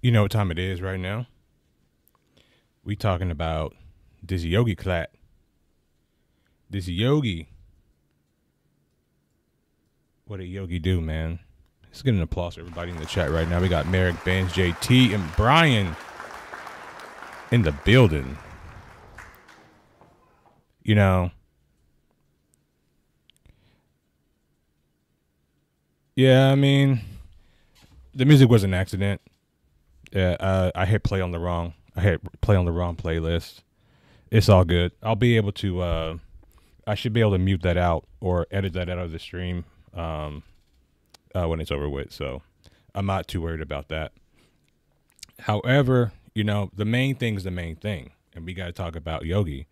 You know what time it is right now? We talking about Dizzy Yogi Klatt. Dizzy Yogi. What did Yogi do, man? Let's get an applause for everybody in the chat right now. We got Merrick, Benz, JT, and Brian in the building. You know, yeah, I mean, the music was an accident. Yeah, uh, I hit play on the wrong. I hit play on the wrong playlist. It's all good. I'll be able to. Uh, I should be able to mute that out or edit that out of the stream um, uh, when it's over with. So I'm not too worried about that. However, you know, the main thing is the main thing, and we got to talk about Yogi.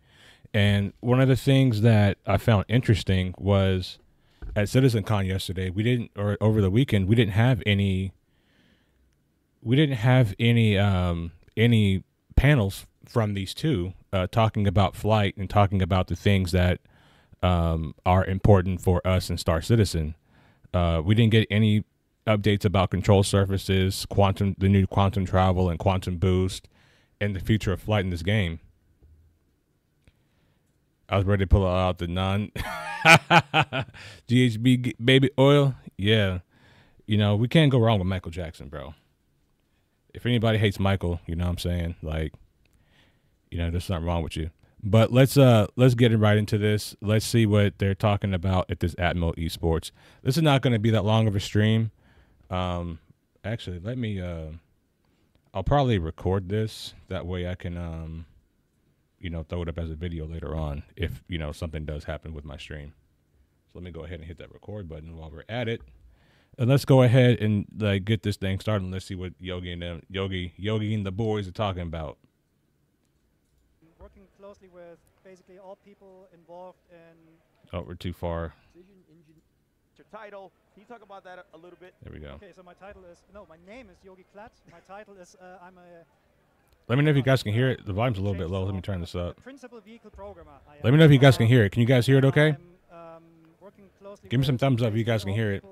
And one of the things that I found interesting was at CitizenCon yesterday, we didn't, or over the weekend, we didn't have any we didn't have any um, any panels from these two uh, talking about flight and talking about the things that um, are important for us in Star Citizen. Uh, we didn't get any updates about control surfaces, quantum, the new quantum travel and quantum boost, and the future of flight in this game. I was ready to pull out the non GHB baby oil. Yeah, you know we can't go wrong with Michael Jackson, bro if anybody hates Michael, you know what I'm saying? Like, you know, there's something wrong with you. But let's uh let's get right into this. Let's see what they're talking about at this Atmo Esports. This is not going to be that long of a stream. Um, actually, let me. Uh, I'll probably record this that way I can um, you know, throw it up as a video later on if you know something does happen with my stream. So let me go ahead and hit that record button while we're at it and let's go ahead and like get this thing started. And let's see what Yogi and them, Yogi, Yogi and the boys are talking about. Working closely with basically all people involved in. Oh, we're too far. Your title. Can you talk about that a, a little bit? There we go. Okay, so my title is no, my name is Yogi Klatt. My title is uh, I'm a. Let me know if you guys can hear it. The volume's a little bit low. Let me turn this up. Principal vehicle programmer. I Let me know if you guys can hear it. Can you guys hear it? Okay. Um, working closely Give me some thumbs up if you guys can hear it.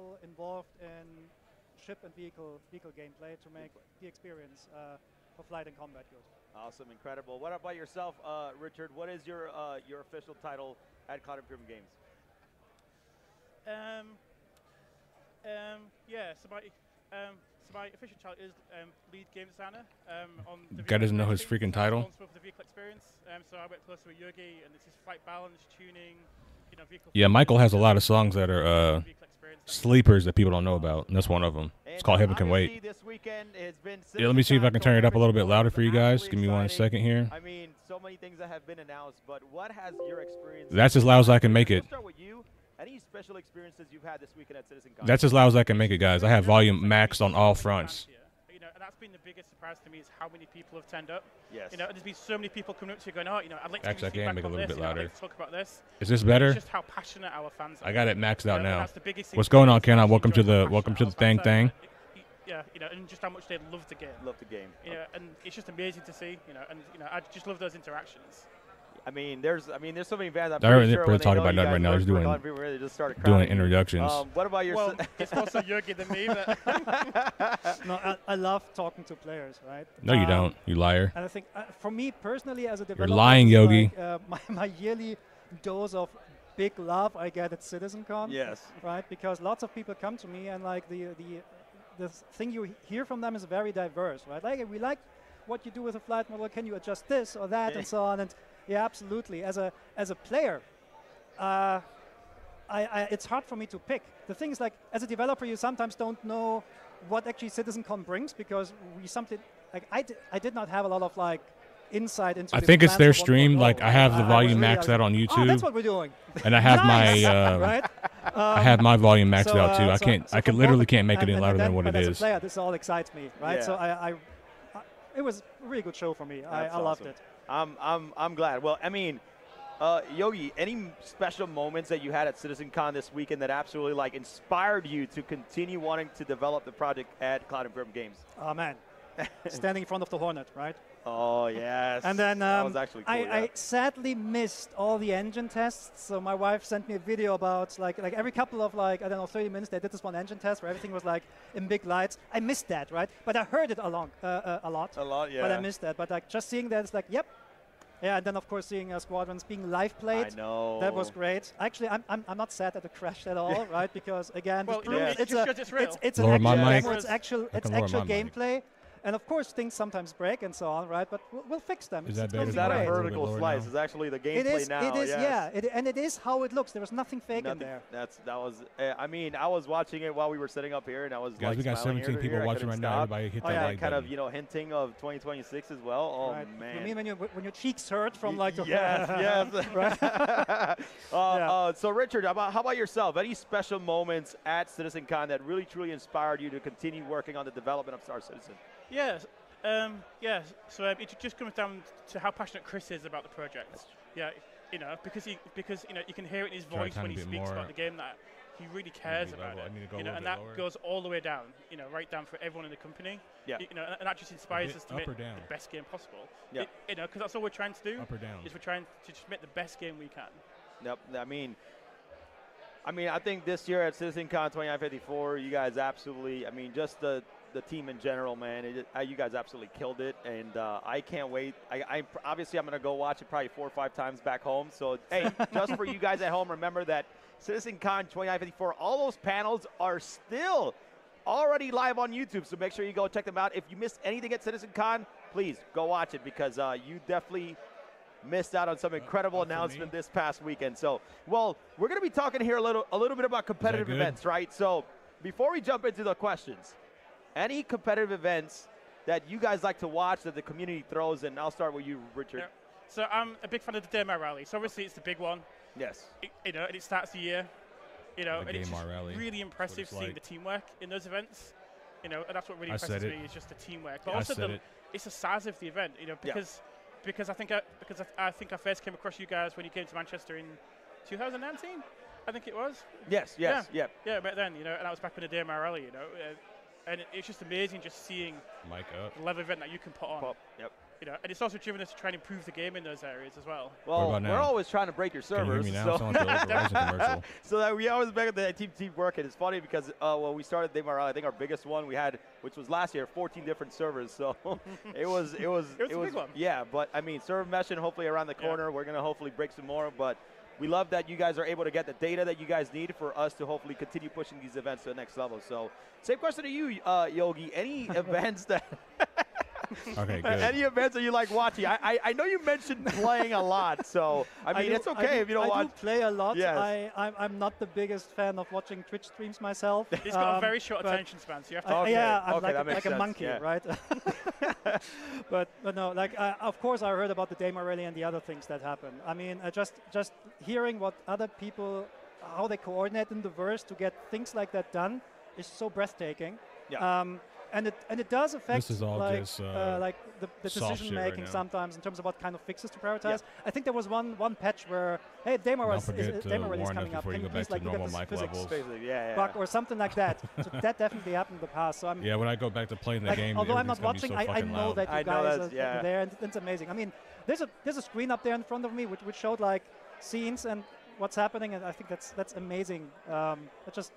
People Involved in ship and vehicle vehicle gameplay to make the experience uh, for flight and combat good. Awesome, incredible. What about yourself, uh, Richard? What is your uh, your official title at Cloud Imperium Games? Um, um, yeah, so my, um, so my official title is um, lead game designer. Um, on the Guy doesn't know his freaking title. responsible for the vehicle experience. Um, so I work closely with Yogi, and this is flight balance, tuning, you know, vehicle. Yeah, Michael has a lot of songs that are uh, sleepers that people don't know about, and that's one of them. It's called Heaven Can Wait. This weekend has been Yeah, let me see if I can turn it up a little bit louder for you guys. Give me one second here. I mean, so many things that have been announced, but what has your experience? That's as loud as I can make it. start with you. Any special experiences you've had this weekend at CitizenCon? That's as loud as I can make it, guys. I have volume maxed on all fronts. You know, and that's been the biggest surprise to me is how many people have turned up. yes. You know, there's been so many people coming up to you going, oh, you know, I'd like to Actually, give you I can feedback make it a on little this, bit you know, louder. like talk about this. Is this It's better? just how passionate our fans are. I got it maxed out You know, now. that's the biggest What's going on, is Ken? Welcome to the welcome to the thing thing. Yeah, you know, and just how much they love the game. Love the game. You know, and it's just amazing to see. You know, and you know, I just love those interactions. I mean, there's, I mean, there's so many fans. I'm They're pretty sure pretty when they talking about nothing right now. work Just doing- Cloud they just started Doing introductions. Um, what about your? Well, it's more so Yogi than me, but No, I, I love talking to players, right? No, you Um, don't. You liar. And I think uh, for me personally, as a developer, you're lying, Yogi. Like, uh, my, my yearly dose of big love I get at CitizenCon. yes. Right, because lots of people come to me and like the the the thing you hear from them is very diverse, right? Like we like what you do with a flight model. Can you adjust this or that and so on? And yeah, absolutely. As a as a player, uh, I, I, it's hard for me to pick. The thing is, like, as a developer, you sometimes don't know what actually CitizenCon brings because we something like I, di- I did not have a lot of like insight into. I think it's their stream. Like I have the I- I volume really maxed like, out on Oh, that's YouTube, what we're doing. and I have Nice, my uh, right? I have my volume maxed So, out too. uh, I can't. so I can literally can't make it any louder then- than what it is. it as a player, this all excites me, right? So Yeah. I, I, I, it was a really good show for me. I, That's I loved awesome. it. I'm, I'm, I'm glad. Well, I mean, uh, Yogi, any special moments that you had at CitizenCon this weekend that absolutely like inspired you to continue wanting to develop the project at Cloud Imperium Games? Oh man, standing in front of the Hornet, right? Oh yes. And then that um, was actually cool. I, yeah. I sadly missed all the engine tests. So my wife sent me a video about like like every couple of like I don't know 30 minutes they did this one engine test where everything was like in big lights. I missed that, right? But I heard it along uh, uh, a lot. a lot, yeah. But I missed that. But like just seeing that, it's like yep. Yeah, and then of course seeing uh, squadrons being live played. I know. That was great. Actually, I'm, I'm, I'm not sad at the crash at all, right? Because again, Well, this you know, proves it it's a it's it's, it's Lower an my actual mic. demo, it's actual I it's actual my mic. Gameplay, and of course things sometimes break and so on, right? But we'll, we'll fix them. Is It's- that it's Is that a than great. little bit vertical lower slice? now? It's actually the It gameplay is. now. It is. yes. Yeah. It, and it is how it looks. There was nothing fake in there. That's that was. Uh, I mean, I was watching it while we were sitting up here, and I was Guys, like we got 17 people ear. I watching couldn't right now. Everybody hit Oh, that yeah, like kind button. of you know hinting of 2026 as well. Oh right. man. You mean when you when your cheeks hurt from Y- like yes, yes. right? uh, Yeah. uh, so Richard, how about, how about yourself? Any special moments at CitizenCon that really truly inspired you to continue working on the development of Star Citizen? Yes. Um, yeah. So um, it just comes down to how passionate Chris is about the project. Yeah. You know, because he because you know you can hear it in his Try voice when he speaks about the game that he really cares about level. it. I need to go you know, and that lower. goes all the way down. You know, right down for everyone in the company. Yeah. You know, and, and that just inspires us to make down? the best game possible. Yeah. It- you know, because that's all we're trying to do. Up or down? Is we're trying to just make the best game we can. Yep. I mean, I mean, I think this year at CitizenCon 2954, you guys absolutely. I mean, just the the team in general, man. It, uh, you guys absolutely killed it, and uh, I can't wait. I, I obviously I'm gonna go watch it probably four or five times back home. So hey, just for you guys at home, remember that CitizenCon 2954, all those panels are still already live on YouTube. So make sure you go check them out. If you missed anything at CitizenCon, please go watch it because uh, you definitely missed out on some incredible up announcement this past weekend. So, well, we're going to be talking here a little a little bit about competitive events, right? So, before we jump into the questions, any competitive events that you guys like to watch that the community throws, and I'll start with you, Richard. Yeah. So I'm a big fan of the Daymar Rally. So obviously it's the big one. Yes. It, you know, and it starts the year. You know, The and it's just Rally. really impressive it's seeing like. the teamwork in those events. You know, and that's what really I impresses me is just the teamwork. But I also the, it. it's the size of the event. You know, Yeah. because because I think I, because I, I think I first came across you guys when you came to Manchester in 2019. I think it was. Yes, yes, yeah. Yeah, back then, you know, and I was back in the Daymar Rally, you know, uh, and it, it's just amazing just seeing Mic up. the level of event that you can put on. Pop, Yep. You know, and it's also driven us to try and improve the game in those areas as well. Well, we're now? always trying to break your Can you hear servers. me now? so Sound like the old Verizon commercial. so that we always back at the team team work, and It's funny because uh, when we started Daymar, I think our biggest one we had, which was last year, 14 different servers. So it was it was It was a big one. Yeah, but I mean server meshing hopefully around the Yeah. corner. We're gonna hopefully break some more, but. We love that you guys are able to get the data that you guys need for us to hopefully continue pushing these events to the next level. So, same question to you, uh, Yogi. Any events that Okay, good. any events that you like watching? I, I I know you mentioned playing a lot, so I mean do- it's okay do- if you don't I watch. do play a lot. Yes. I, I'm, I'm not the biggest fan of watching Twitch streams myself. He's got a um, very short attention span, so you have to. Okay, yeah, I'm okay, like, that a, makes like a monkey, yeah. right? but but no, like uh, of course I heard about the Daymar Rally and the other things that happen. I mean, uh, just just hearing what other people, how they coordinate in the verse to get things like that done is so breathtaking. Yeah. Um, and it and it does affect is all like just, uh, uh, like the, the decision shit right making sometimes in terms of what kind of fixes to prioritize. I think there was one one patch where hey Daymar Don't is, is, to Daymar is coming up. before you please like look at normal this mic physics levels. Yeah, yeah. bug or something like that. so that definitely happened in the past. So I'm Yeah, when I go back to playing the like, game, although I'm not watching, so I, I know loud. that you I guys are yeah. there, and it's amazing. I mean, there's a there's a screen up there in front of me which, which showed like scenes and what's happening, and I think that's that's amazing. Um, it's just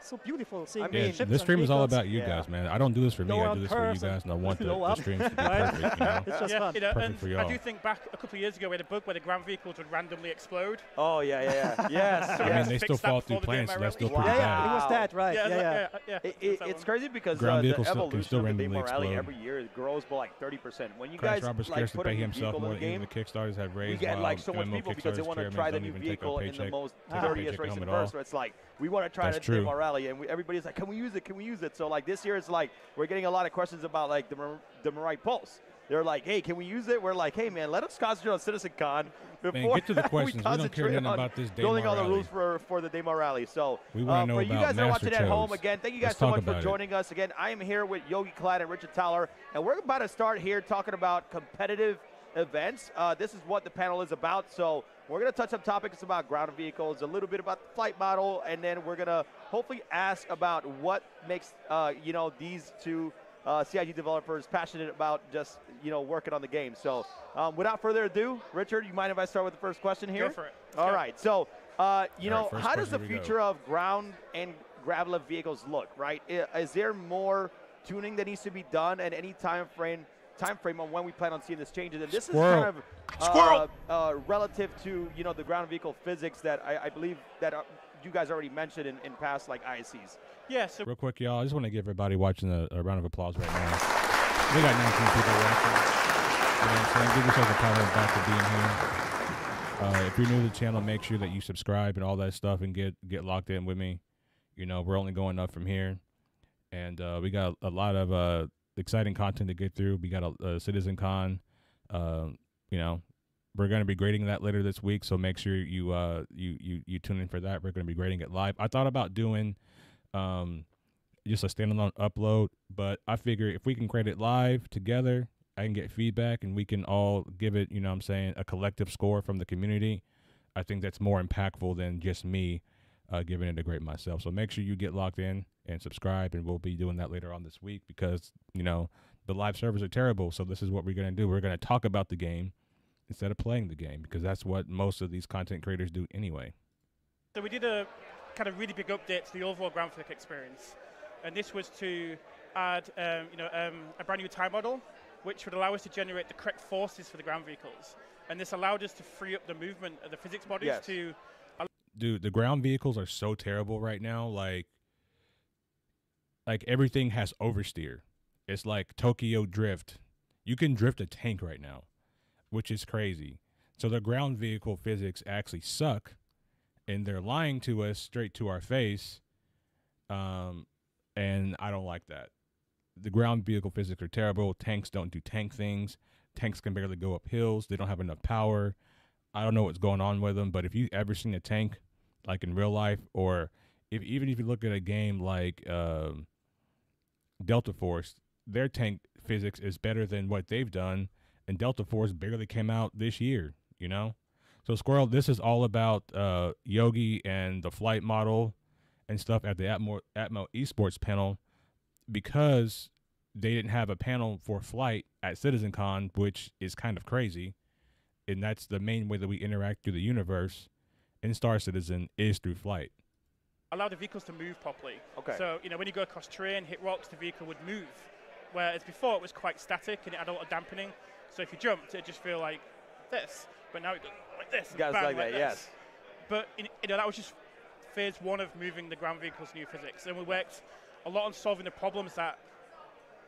so beautiful seeing I mean, Yeah, ships this and stream is all about you Yeah. guys, man. I don't do this for me. Lower I do this for you guys, and I want the, low the up. streams to be perfect. You know? It's just yeah, fun. you know, Perfect for I y'all. do think back a couple of years ago we had a bug where the ground vehicles would randomly explode. Oh yeah, yeah, yeah. yes. So I mean, they still fall through the planes, Daymar so that's still Rally. pretty Yeah, bad. it was Wow. that right? Yeah, Yeah, yeah. yeah, yeah. It, it, it's crazy because Ground uh, vehicles the still- can evolution still of the randomly explode. every year it grows by like 30%. When you guys Roberts scares to pay himself more than even the Kickstarters have we raised. get like so much people because they want to try the new even take a vehicle in the most take a dirtiest paycheck race in the all. verse. So it's like we want to try That's Rally, and we, everybody's like, "Can we use it? Can we use it?" So like this year, it's like we're getting a lot of questions about like the the Mirai Pulse. They're like, "Hey, can we use it?" We're like, "Hey, man, let us concentrate on CitizenCon before get to the questions. We don't care concentrate nothing on about this building Daymar all the rules for for the Daymar Rally." So We uh, know for you guys that are watching Master at home again, thank you guys Let's so much for about it. joining us again. I am here with Yogi Klatt and Richard Tyrer, and we're about to start here talking about competitive events. Uh, this is what the panel is about. So we're going to touch on topics about ground vehicles, a little bit about the flight model, and then we're going to hopefully ask about what makes uh, you know these two uh, CIG developers passionate about just you know working on the game. So um, without further ado, Richard, you mind if I start with the first question here? Go for it. Let's All go. right. So uh, you All know, right, how does the question, here we go. future of ground and gravel vehicles look? Right? Is there more tuning that needs to be done, and any time frame? Time frame on when we plan on seeing this change. and this Squirrel. is kind of uh, uh, relative to you know the ground vehicle physics that I, I believe that uh, you guys already mentioned in, in past like ISCs. Yeah, so Real quick, y'all. I just want to give everybody watching a, a round of applause right now. We got 19 people watching. You know what I'm saying? Give yourself a pat on the back for being here. Uh, if you're new to the channel, make sure that you subscribe and all that stuff, and get get locked in with me. You know, we're only going up from here, and uh, we got a lot of uh, exciting content to get through. We got a, a Citizen Con. Uh, you know, we're going to be grading that later this week, so make sure you uh you you you tune in for that. We're going to be grading it live. I thought about doing um just a standalone upload, but I figure if we can grade it live together, I can get feedback and we can all give it, you know I'm saying, a collective score from the community. I think that's more impactful than just me uh, giving it a grade myself. So make sure you get locked in and subscribe, and we'll be doing that later on this week because, you know, the live servers are terrible. So this is what we're going to do. We're going to talk about the game instead of playing the game because that's what most of these content creators do anyway. So we did a kind of really big update to the overall ground physics experience, and this was to add, um, you know, um, a brand new tire model, which would allow us to generate the correct forces for the ground vehicles, and this allowed us to free up the movement of the physics bodies Yes. to. Dude the ground vehicles are so terrible right now like like everything has oversteer. It's like tokyo drift. You can drift a tank right now which is crazy. So the ground vehicle physics actually suck and they're lying to us straight to our face um and i don't like that. The ground vehicle physics are terrible. Tanks don't do tank things. Tanks can barely go up hills. They don't have enough power. I don't know what's going on with them, but if you've ever seen a tank like in real life, or if even if you look at a game like um, Delta Force, their tank physics is better than what they've done, and Delta Force barely came out this year. You know, so Squirrel, this is all about uh, Yogi and the flight model and stuff at the Atmo Atmo Esports panel because they didn't have a panel for flight at CitizenCon, which is kind of crazy and that's the main way that we interact through the universe in Star Citizen is through flight. allow the vehicles to move properly. Okay. So, you know, when you go across terrain, hit rocks, the vehicle would move. Whereas before it was quite static and it had a lot of dampening. So if you jumped, it'd just feel like this. But now it goes like this. and Guys bang, like that, this. yes. But, in, you know, that was just phase one of moving the ground vehicles new physics. And we worked a lot on solving the problems that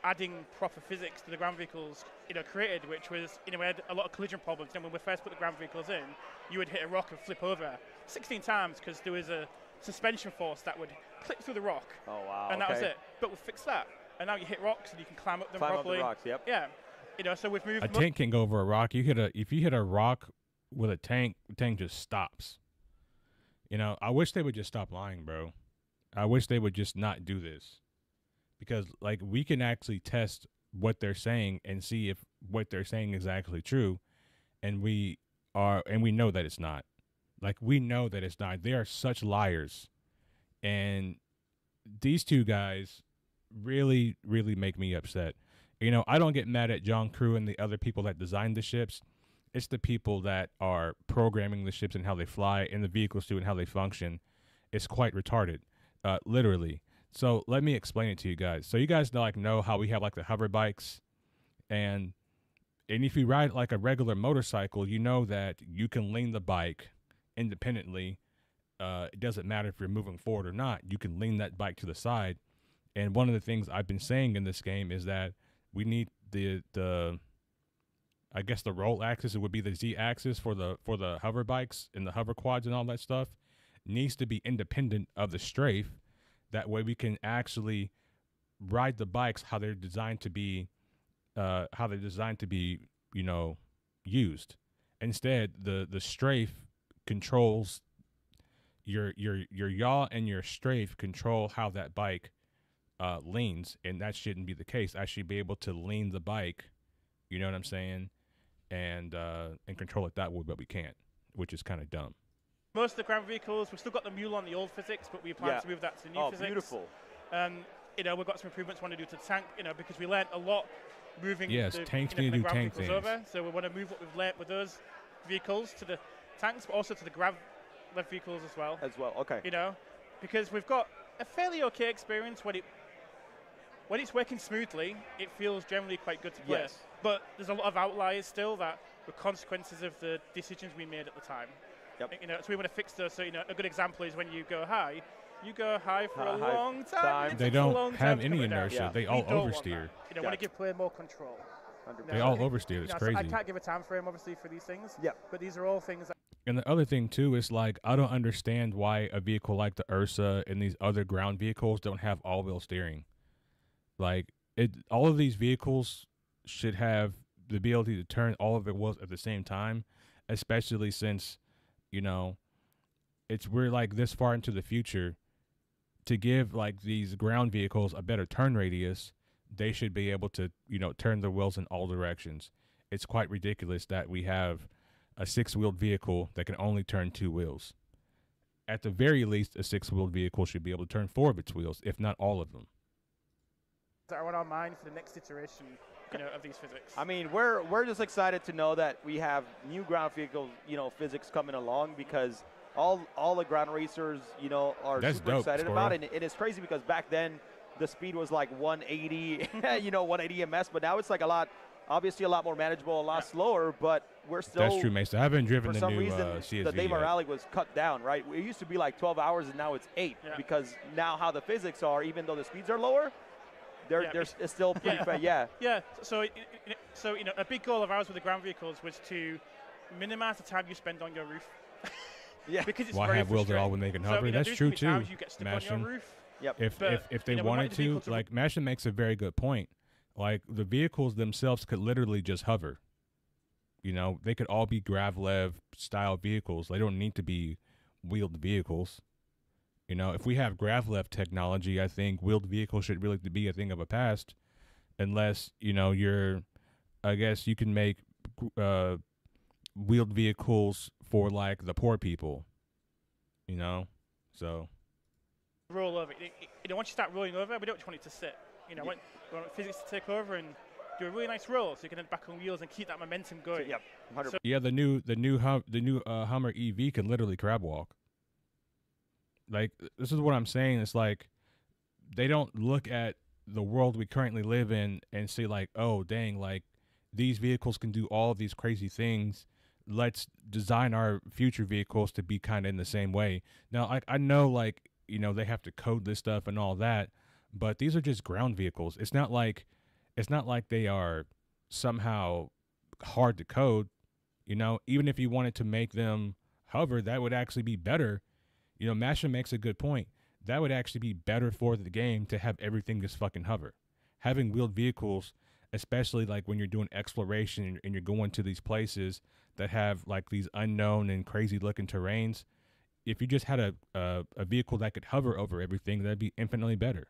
adding proper physics to the ground vehicles, you know, created, which was, you know, we had a lot of collision problems. And when we first put the ground vehicles in, you would hit a rock and flip over 16 times because there was a suspension force that would clip through the rock, Oh wow. and that was it. But we fixed that, and now you hit rocks and you can climb up them Climb up properly. the rocks. Yep. Yeah, you know, so we've moved. A mo- tank can go over a rock. You hit a if you hit a rock with a tank, the tank just stops. You know, I wish they would just stop lying, bro. I wish they would just not do this. Because like we can actually test what they're saying and see if what they're saying is actually true and we are and we know that it's not. Like we know that it's not. They are such liars. And these two guys really really make me upset. You know, I don't get mad at John Crewe and the other people that designed the ships. It's the people that are programming the ships and how they fly and the vehicles too and how they function. It's quite retarded, uh, literally. So let me explain it to you guys. So you guys know, like know how we have like the hover bikes, and and if you ride like a regular motorcycle, you know that you can lean the bike independently. Uh, it doesn't matter if you're moving forward or not. You can lean that bike to the side. And one of the things I've been saying in this game is that we need the the I guess the roll axis it would be the Z axis for the for the hover bikes and the hover quads and all that stuff needs to be independent of the strafe. That way we can actually ride the bikes how they're designed to be uh, how they're designed to be, you know, used. Instead, the the strafe controls your your your yaw and your strafe control how that bike uh, leans, and that shouldn't be the case. I should be able to lean the bike, you know what I'm saying, and uh, and control it that way, but we can't, which is kind of dumb. Most of the ground vehicles, we've still got the mule on the old physics, but we plan Yeah. to move that to the new Oh, physics. beautiful. Um, you know, we've got some improvements we want to do to the tank, you know, because we learned a lot moving Yes, the, tanks you know, need to the do ground tank vehicles things. over. So we want to move what we've learned with those vehicles to the tanks, but also to the grav lev vehicles as well. as well. Okay. You know, because we've got a fairly okay experience when it when it's working smoothly, it feels generally quite good to play. Yes. But there's a lot of outliers still that were consequences of the decisions we made at the time. Yep. You know, so we want to fix those. So you know, a good example is when you go high, you go high for a High long time. time. They takes a long don't time have any inertia. Yeah. They all don't want oversteer. that. You know, want to give player more control. 100%. They all okay. oversteer. You It's crazy. so I can't give a time frame obviously for these things. Yeah. But these are all things that And the other thing too is like I don't understand why a vehicle like the Ursa and these other ground vehicles don't have all-wheel steering. Like it, all of these vehicles should have the ability to turn all of it wheels at the same time, especially since, you know, it's we're like this far into the future. To give like these ground vehicles a better turn radius, they should be able to, you know, turn their wheels in all directions. It's quite ridiculous that we have a six-wheeled vehicle that can only turn two wheels. At the very least, a six-wheeled vehicle should be able to turn four of its wheels, if not all of them. are on our mind for the next iteration, you know, of these physics. I mean, we're we're just excited to know that we have new ground vehicle, you know, physics coming along because all all the ground racers, you know, are That's super dope, excited Squirrel. about it. And it is crazy because back then the speed was like 180, you know, 180 ms, but now it's like a lot, obviously a lot more manageable, a lot slower. But we're still That's true, Mason. I haven't driven for the some new reason, uh, CSV the Dave yet. Rally was cut down, right? It used to be like 12 hours, and now it's eight Yeah. because now how the physics are, even though the speeds are lower, they're Yeah, they're it's- still pretty Yeah. fast. Yeah, Yeah. So, so you know, a big goal of ours with the ground vehicles was to minimize the time you spend on your roof. Yeah. Because it's Why very have wheels at all frustrating. when they can So, hover? you know, That's true gonna too. You get stuck Mashin. on your roof. Yep. If But, if if they you know, wanted want the vehicle to, to- like Mashin makes a very good point. Like the vehicles themselves could literally just hover. You know, they could all be Gravlev style vehicles. They don't need to be wheeled vehicles. You know, if we have Gravlev technology, I think wheeled vehicles should really be a thing of a past, unless you know you're. I guess you can make uh, wheeled vehicles for like the poor people. You know, so roll over. You you know, once you start rolling over, we don't just want it to sit. You know, Yeah. want, we want physics to take over and do a really nice roll, so you can end back on wheels and keep that momentum going. Yep. 100 So- Yeah, the new the new hum, the new uh, Hummer EV can literally crab walk. Like this is what I'm saying. It's like they don't look at the world we currently live in and say like, oh dang, like these vehicles can do all of these crazy things. Let's design our future vehicles to be kind of in the same way. Now, I I know like you know they have to code this stuff and all that, but these are just ground vehicles. It's not like it's not like they are somehow hard to code. You know, even if you wanted to make them hover, that would actually be better. You know, Masha makes a good point. That would actually be better for the game to have everything just fucking hover. Having wheeled vehicles, especially like when you're doing exploration and- you're going to these places that have like these unknown and crazy looking terrains, if you just had a, a a vehicle that could hover over everything, that'd be infinitely better.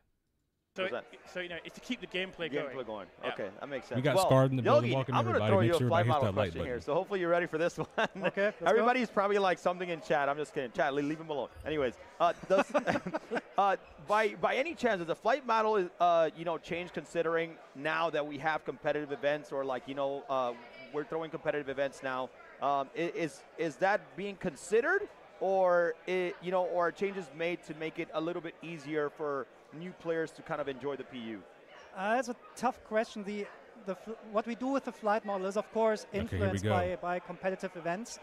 So, What's that? so you know, it's to keep the gameplay, gameplay going. going. Yeah. Okay, that makes sense. We got well, scarred in the building. Yogi, Welcome I'm gonna throw Make you a sure flight model question here. button. So hopefully you're ready for this one. Okay, let's go. Everybody's probably like something in chat. I'm just kidding. Chat, leave him alone. Anyways, uh, does uh, by by any chance does the flight model is uh, you know change considering now that we have competitive events or like you know uh, we're throwing competitive events now? Um, is is that being considered or it, you know or changes made to make it a little bit easier for new players to kind of enjoy the PU? Uh, that's a tough question. The, the fl- what we do with the flight model is, of course, influenced go. by, by competitive events.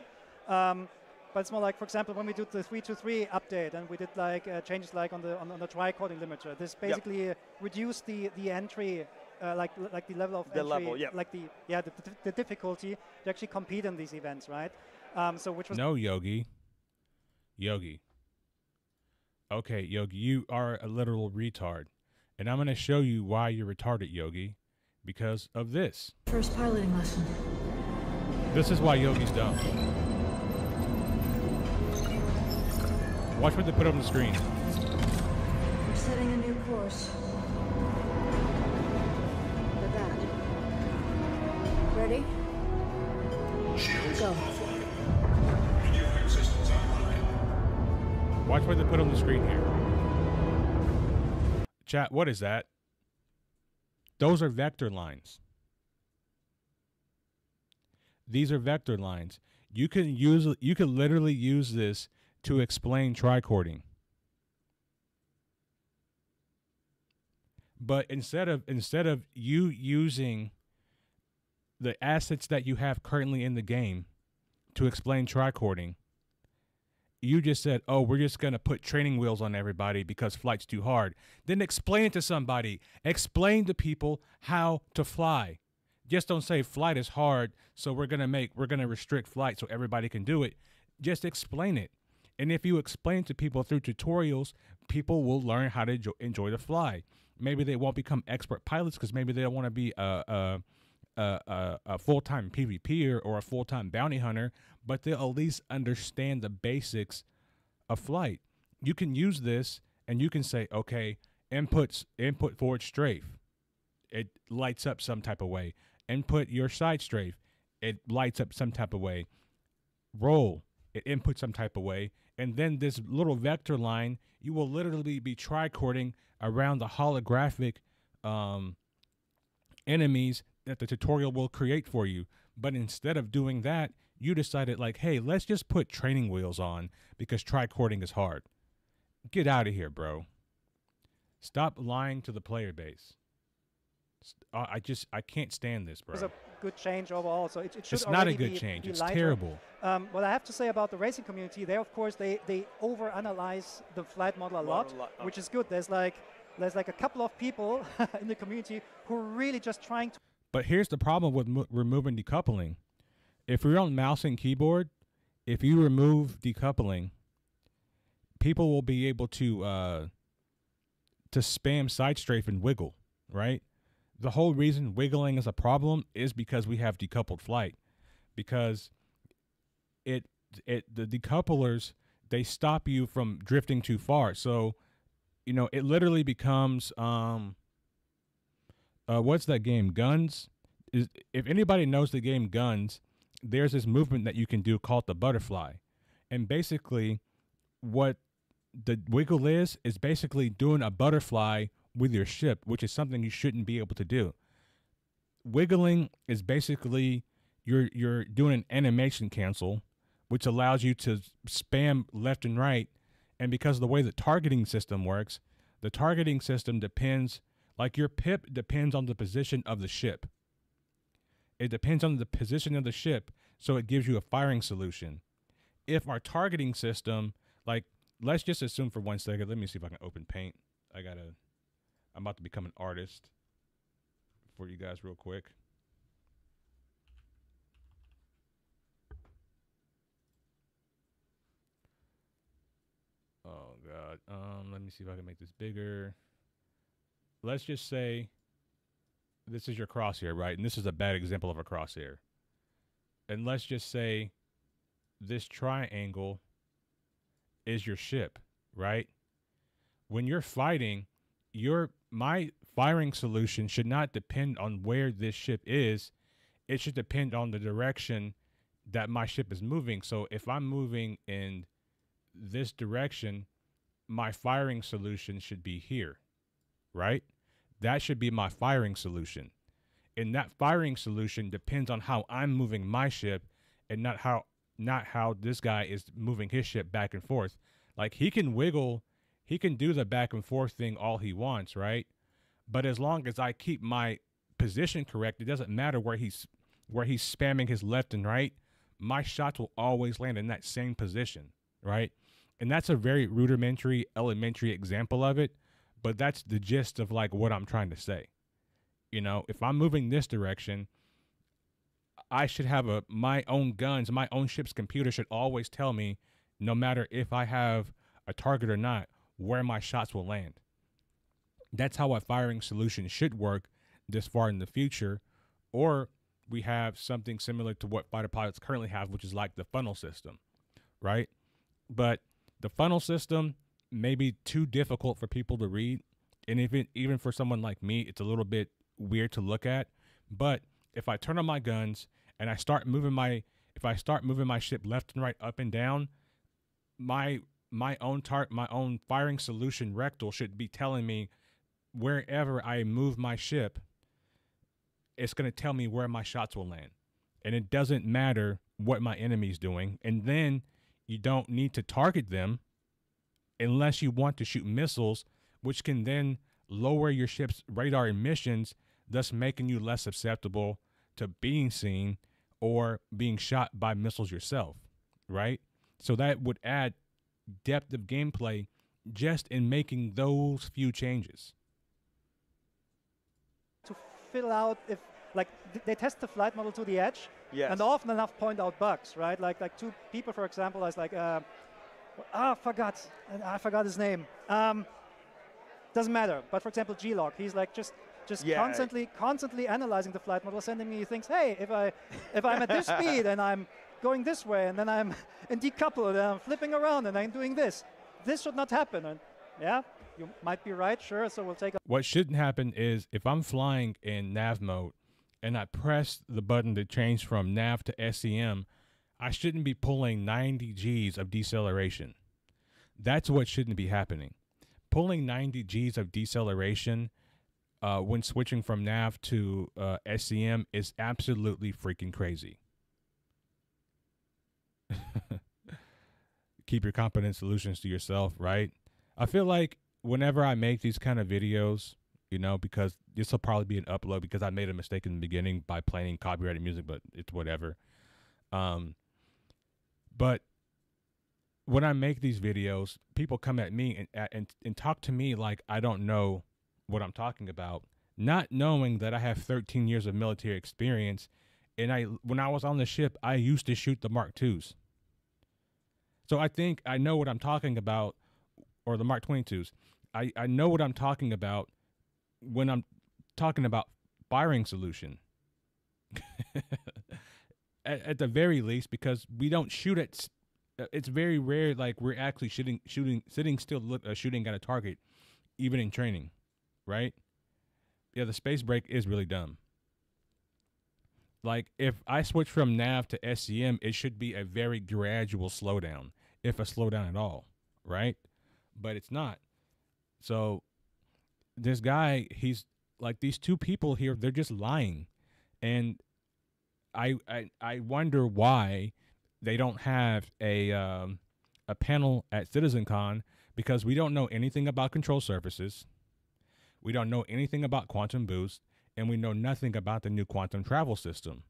Um, but it's more like, for example, when we did the 323 update and we did like uh, changes like on the on, on the trichording limiter. This basically uh, reduced the the entry, uh, like like the level of The entry, level, yep. like the yeah the, the, the difficulty to actually compete in these events, right? Um, so which was No, Yogi. Yogi. Okay, Yogi, you are a literal retard. And I'm going to show you why you're retarded, Yogi, because of this. First piloting lesson. This is why Yogi's dumb. Watch what they put on the screen. We're setting a new course. With that. Ready? Go. Watch what they put Chat, what is that? Those are vector lines. These are vector lines. You can use you can literally use this to explain trichording. But instead of instead of you using the assets that you have currently in the game to explain trichording, you just said, "Oh, we're just going to put training wheels on everybody because flight's too hard." Then explain it to somebody. Explain to people how to fly. Just don't say flight is hard, so we're going to make we're going to restrict flight so everybody can do it. Just explain it. And if you explain to people through tutorials, people will learn how to enjoy, the fly. Maybe they won't become expert pilots because maybe they don't want to be a, a a, a, a full time PvPer or a full time bounty hunter, but they'll at least understand the basics of flight. You can use this and you can say, okay, inputs input forward strafe. It lights up some type of way. Input your side strafe. It lights up some type of way. Roll. It inputs some type of way. And then this little vector line, you will literally be trichording around the holographic um, enemies that the tutorial will create for you. But instead of doing that, you decided like, hey, let's just put training wheels on because trichording is hard. Get out of here, bro. Stop lying to the player base. I I just I can't stand this, bro. It's a good change overall. So it, it should It's not a good be- change. be It's lighter. terrible. Um, what I have to say about the racing community, they of course they they overanalyze the flight model a lot, a lot, which is good. There's like there's like a couple of people in the community who are really just trying to But here's the problem with mo- removing decoupling. If you're on mouse and keyboard, if you remove decoupling, people will be able to uh, to spam side strafe and wiggle. Right. The whole reason wiggling is a problem is because we have decoupled flight, because it it the decouplers they stop you from drifting too far. So, you know, it literally becomes um uh, what's that game? Gunz. Is if anybody knows the game Gunz, there's this movement that you can do called the butterfly, and basically, what the wiggle is is basically doing a butterfly with your ship, which is something you shouldn't be able to do. Wiggling is basically you're you're doing an animation cancel, which allows you to spam left and right, and because of the way the targeting system works, the targeting system depends like your pip depends on the position of the ship. It depends on the position of the ship, so it gives you a firing solution. If our targeting system, like, let's just assume for one second, let me see if I can open paint. I gotta, I'm about to become an artist for you guys, real quick. Oh, God. Um, let me see if I can make this bigger let's just say this is your crosshair, right? And this is a bad example of a crosshair. And let's just say this triangle is your ship, right? When you're fighting, your my firing solution should not depend on where this ship is. It should depend on the direction that my ship is moving. So if I'm moving in this direction, my firing solution should be here, right? That should be my firing solution. And that firing solution depends on how I'm moving my ship and not how not how this guy is moving his ship back and forth. Like he can wiggle, he can do the back and forth thing all he wants, right? But as long as I keep my position correct, it doesn't matter where he's where he's spamming his left and right. My shots will always land in that same position, right? And that's a very rudimentary, elementary example of it, but that's the gist of like what I'm trying to say. You know, if I'm moving this direction, I should have a my own guns, my own ship's computer should always tell me, no matter if I have a target or not, where my shots will land. That's how a firing solution should work this far in the future. Or we have something similar to what fighter pilots currently have, which is like the funnel system, right? But the funnel system may be too difficult for people to read. And even even for someone like me, it's a little bit weird to look at. But if I turn on my guns and I start moving my if I start moving my ship left and right, up and down, my my own tar- my own firing solution reticle should be telling me wherever I move my ship, it's going to tell me where my shots will land. And it doesn't matter what my enemy's doing. And then you don't need to target them unless you want to shoot missiles, which can then lower your ship's radar emissions, thus making you less susceptible to being seen or being shot by missiles yourself, right? So that would add depth of gameplay just in making those few changes. to fill out if like they test the flight model to the edge Yes. and often enough point out bugs right like like two people for example as like uh, ah forgot. I forgot his name. Um, doesn't matter. But for example glog he's like just just Yeah. constantly constantly analyzing the flight model sending me things hey if i if i'm at this speed and i'm going this way and then i'm in decoupled and i'm flipping around and i'm doing this this should not happen. And yeah you might be right. Sure so we'll take a What shouldn't happen is if I'm flying in nav mode and I press the button to change from nav to SCM, I shouldn't be pulling 90 G's of deceleration. That's what shouldn't be happening. Pulling 90 G's of deceleration uh, when switching from nav to uh, SCM is absolutely freaking crazy. Keep your competent solutions to yourself, right? I feel like whenever I make these kind of videos, you know, because this will probably be an upload because I made a mistake in the beginning by playing copyrighted music, but it's whatever. Um, but when I make these videos, people come at me and, and and talk to me like I don't know what I'm talking about, not knowing that I have 13 years of military experience. And I, when I was on the ship, I used to shoot the Mark Twos. So I think I know what I'm talking about, or the Mark 22s. I, I know what I'm talking about when I'm talking about firing solution. at, at the very least, because we don't shoot at. uh, It's very rare, like we're actually shooting, shooting, sitting still, look, uh, shooting at a target, even in training, right? Yeah, the space brake is really dumb. Like if I switch from nav to SCM, it should be a very gradual slowdown, if a slowdown at all, right? But it's not. So this guy, he's like these two people here, they're just lying. And I I, I wonder why they don't have a um, a panel at CitizenCon because we don't know anything about control surfaces. We don't know anything about quantum boost, and we know nothing about the new quantum travel system.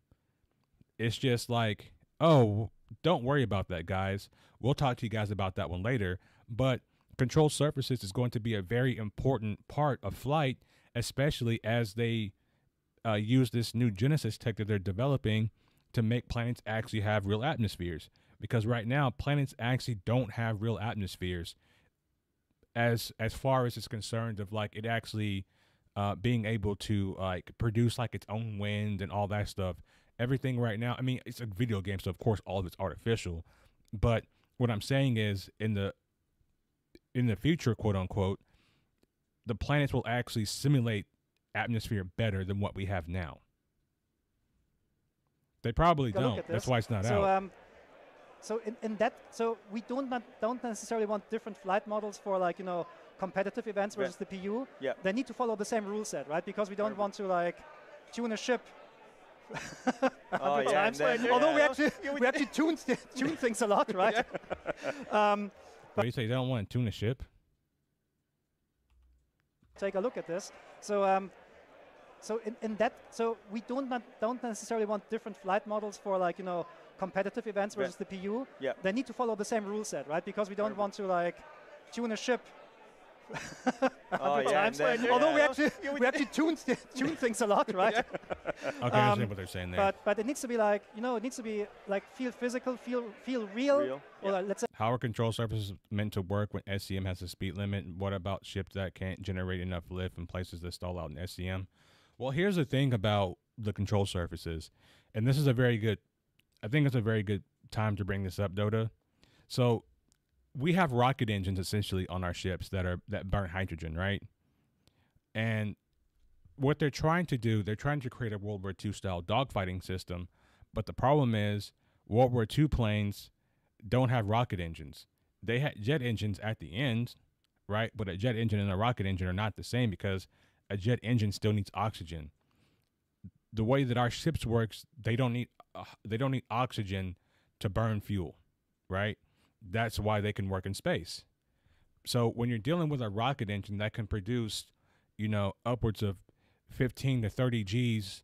It's just like, oh, don't worry about that, guys. We'll talk to you guys about that one later. But control surfaces is going to be a very important part of flight, especially as they uh, use this new Genesis tech that they're developing to make planets actually have real atmospheres. Because right now, planets actually don't have real atmospheres as as far as it's concerned of like it actually uh, being able to like produce like its own wind and all that stuff. Everything right now, I mean, it's a video game, so of course all of it's artificial. But what I'm saying is, in the in the future, quote unquote, the planets will actually simulate atmosphere better than what we have now. They probably Take a look don't. That's why it's not so, out. Um, so in, in that, so we don't not, don't necessarily want different flight models for like you know competitive events Yeah. versus the PU. Yeah. They need to follow the same rule set, right? Because we don't want to like tune a ship. Oh, yeah, times. and then- Although we yeah. actually we actually tune tune things a lot, right? um, what do you say? They don't want to tune a ship? take a look at this. So, um, so in, in that, so we don't not, don't necessarily want different flight models for like you know competitive events Yeah. versus the PU. Yeah. They need to follow the same rule set, right? Because we don't want to like tune a ship. Oh, yeah, times. then- Although we yeah. actually we actually tune tune things a lot, right? Okay, I understand what they're saying there. But but it needs to be like you know it needs to be like feel physical, feel feel real. Real, Or yeah. like, let's say How are control surfaces meant to work when SCM has a speed limit? What about ships that can't generate enough lift in places that stall out in SCM? Well, here's the thing about the control surfaces, and this is a very good, I think it's a very good time to bring this up, Dota. So we have rocket engines essentially on our ships that are that burn hydrogen, right? And what they're trying to do, they're trying to create a World War II style dogfighting system, but the problem is World War II planes don't have rocket engines. They had jet engines at the end, right? But a jet engine and a rocket engine are not the same because a jet engine still needs oxygen. The way that our ships works, they don't need uh, they don't need oxygen to burn fuel, right? That's why they can work in space. So when you're dealing with a rocket engine that can produce, you know, upwards of 15 to 30 G's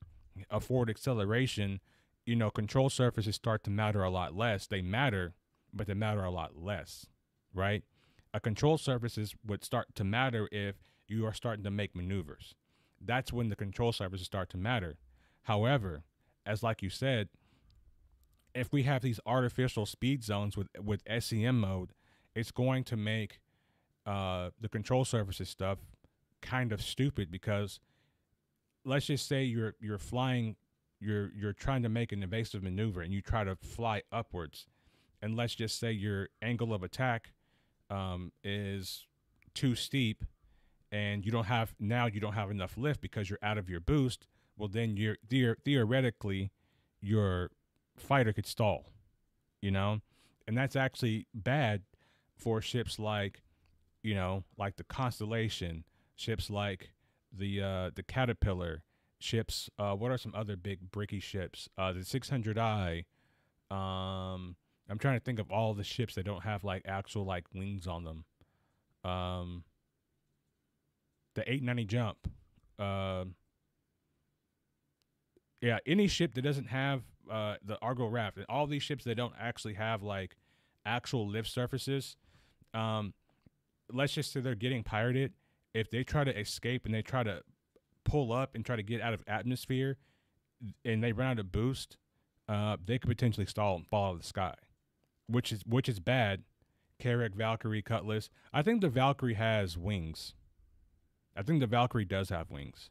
of forward acceleration, you know, control surfaces start to matter a lot less. They matter, but they matter a lot less, right? A control surfaces would start to matter if you are starting to make maneuvers. That's when the control surfaces start to matter. However, as like you said, if we have these artificial speed zones with with SCM mode, it's going to make uh, the control surfaces stuff kind of stupid because let's just say you're you're flying you're you're trying to make an evasive maneuver and you try to fly upwards and let's just say your angle of attack um, is too steep and you don't have now you don't have enough lift because you're out of your boost well then you're theor- theoretically your fighter could stall you know? And that's actually bad for ships like you know like the constellation ships like the uh the caterpillar ships uh what are some other big bricky ships? Uh the 600i um i'm trying to think of all the ships that don't have like actual like wings on them. Um the 890 jump um yeah any ship that doesn't have uh the argo raft all these ships that don't actually have like actual lift surfaces um let's just say they're getting pirated if they try to escape and they try to pull up and try to get out of atmosphere and they run out of boost uh they could potentially stall and fall out of the sky which is which is bad Carrack, Valkyrie, Cutlass. I think the Valkyrie has wings. I think the Valkyrie does have wings.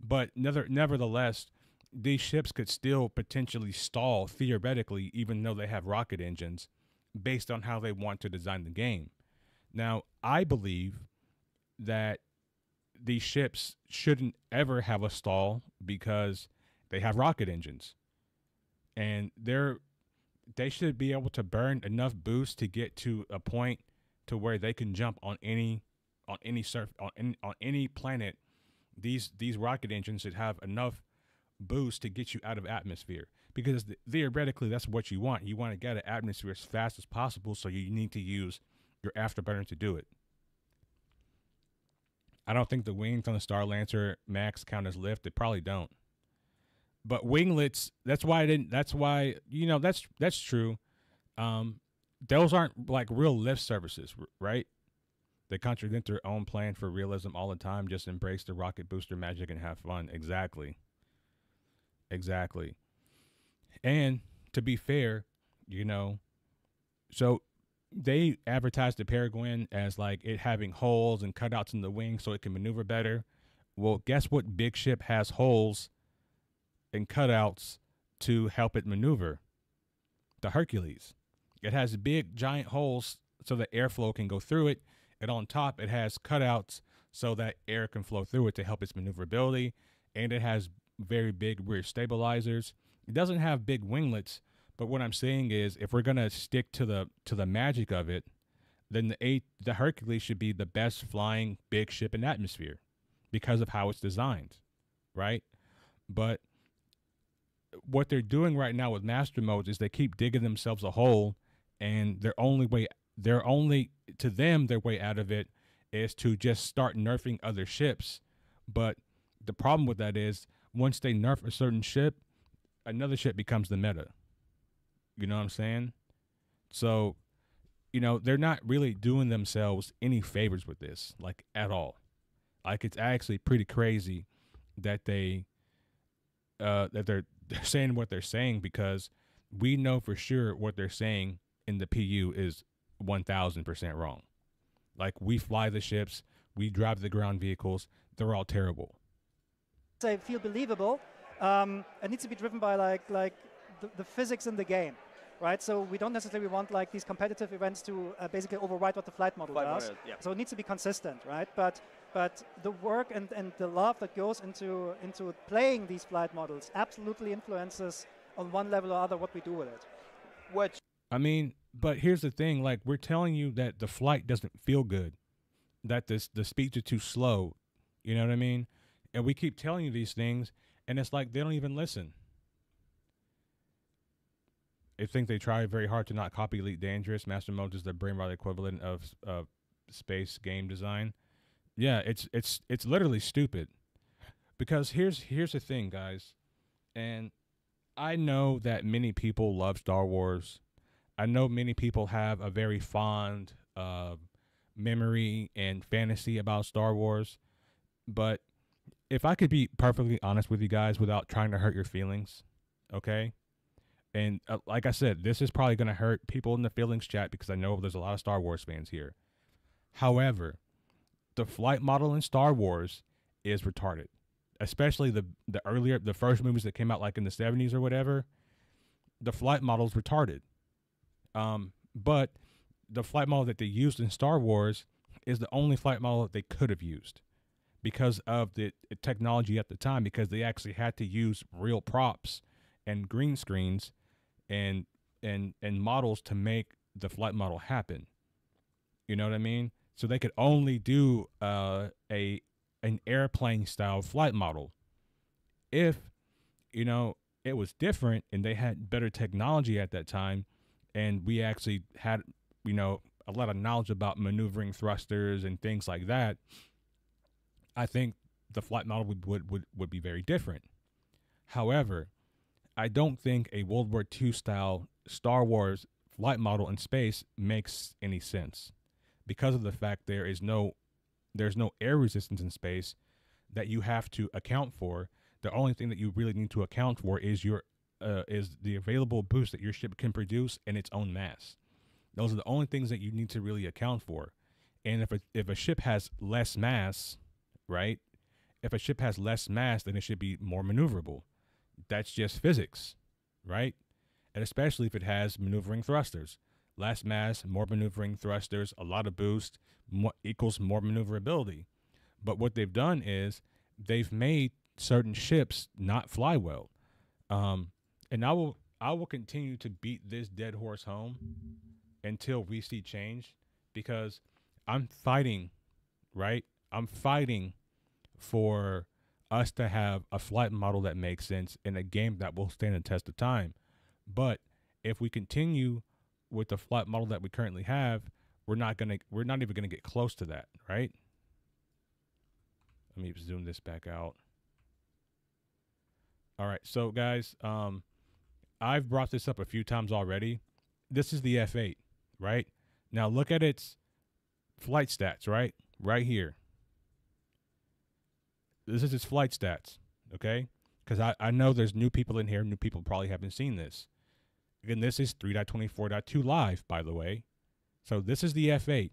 But never, nevertheless, these ships could still potentially stall theoretically, even though they have rocket engines, based on how they want to design the game. Now, I believe that these ships shouldn't ever have a stall because they have rocket engines. And they're they should be able to burn enough boost to get to a point to where they can jump on any on any surf on any, on any planet these these rocket engines should have enough boost to get you out of atmosphere. Because th- theoretically that's what you want. You want to get out of atmosphere as fast as possible so you need to use your afterburner to do it. I don't think the wings on the star lancer max count as lift. They probably don't. But winglets that's why i didn't that's why you know that's that's true. Um those aren't like real lift services right they contradict their own plan for realism all the time just embrace the rocket booster magic and have fun exactly exactly and to be fair you know so they advertised the Peregrine as like it having holes and cutouts in the wing so it can maneuver better. Well, guess what big ship has holes and cutouts to help it maneuver? The Hercules. It has big giant holes so the airflow can go through it. And on top, it has cutouts so that air can flow through it to help its maneuverability. And it has very big rear stabilizers. It doesn't have big winglets, but what I'm saying is if we're gonna stick to the to the magic of it, then the eight the Hercules should be the best flying big ship in atmosphere because of how it's designed, right? But what they're doing right now with master modes is they keep digging themselves a hole and their only way their only to them their way out of it is to just start nerfing other ships. But the problem with that is once they nerf a certain ship, another ship becomes the meta. You know what I'm saying? So, you know, they're not really doing themselves any favors with this, like at all. Like it's actually pretty crazy that they uh that they're they're saying what they're saying because we know for sure what they're saying in the PU is 1000% wrong. Like we fly the ships, we drive the ground vehicles, they're all terrible. say feel believable, um, it needs to be driven by like like the, the physics in the game, right? So we don't necessarily want like these competitive events to uh, basically override what the flight model Flight does. model, yeah. So it needs to be consistent, right? But but the work and, and the love that goes into into playing these flight models absolutely influences on one level or other what we do with it. Which I mean, but here's the thing like we're telling you that the flight doesn't feel good. that this the speeds are too slow. You know what I mean? And we keep telling you these things, and it's like they don't even listen. I think they try very hard to not copy Elite Dangerous. Master Mode is the brain rot equivalent of of space game design. Yeah, it's it's it's literally stupid. Because here's here's the thing, guys, and I know that many people love Star Wars. I know many people have a very fond uh, memory and fantasy about Star Wars, but if I could be perfectly honest with you guys without trying to hurt your feelings, okay? And uh, like I said, this is probably going to hurt people in the feelings chat because I know there's a lot of Star Wars fans here. However, the flight model in Star Wars is retarded, especially the the earlier the first movies that came out like in the 70s or whatever. The flight model is retarded. Um, but the flight model that they used in Star Wars is the only flight model that they could have used because of the technology at the time because they actually had to use real props and green screens and and and models to make the flight model happen. You know what I mean? So they could only do uh, a an airplane style flight model. If you know it was different and they had better technology at that time, and we actually had you know a lot of knowledge about maneuvering thrusters and things like that, I think the flight model would would would, would be very different. However, I don't think a World War II style Star Wars flight model in space makes any sense because of the fact there is no there's no air resistance in space that you have to account for. The only thing that you really need to account for is your uh, is the available boost that your ship can produce in its own mass. Those are the only things that you need to really account for. And if a, if a ship has less mass, right? If a ship has less mass, then it should be more maneuverable. That's just physics, right? And especially if it has maneuvering thrusters. Less mass, more maneuvering thrusters, a lot of boost more, equals more maneuverability. But what they've done is they've made certain ships not fly well. Um, and I will I will continue to beat this dead horse home until we see change because I'm fighting, right? I'm fighting for us to have a flight model that makes sense in a game that will stand the test of time. But if we continue with the flight model that we currently have, we're not gonna we're not even gonna get close to that, right? Let me zoom this back out. All right, so guys, um, I've brought this up a few times already. This is the F8, right? Now look at its flight stats, right? Right here. This is its flight stats, okay? Because I, I know there's new people in here. New people probably haven't seen this. Again, this is 3.24.2 live, by the way. So this is the F8,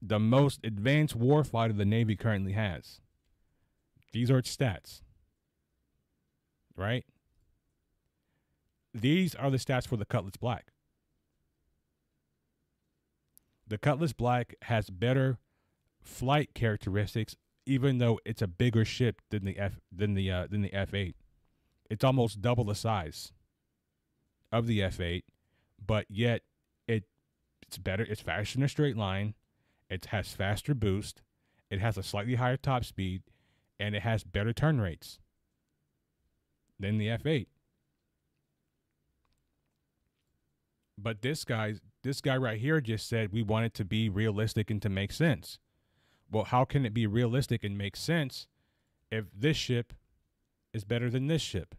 the most advanced warfighter the Navy currently has. These are its stats, right? These are the stats for the Cutlass Black. The Cutlass Black has better flight characteristics, even though it's a bigger ship than the F than the uh, than the F8. It's almost double the size of the F8, but yet it it's better. It's faster in a straight line. It has faster boost. It has a slightly higher top speed, and it has better turn rates than the F8. But this guy, this guy right here just said we want it to be realistic and to make sense. Well, how can it be realistic and make sense if this ship is better than this ship?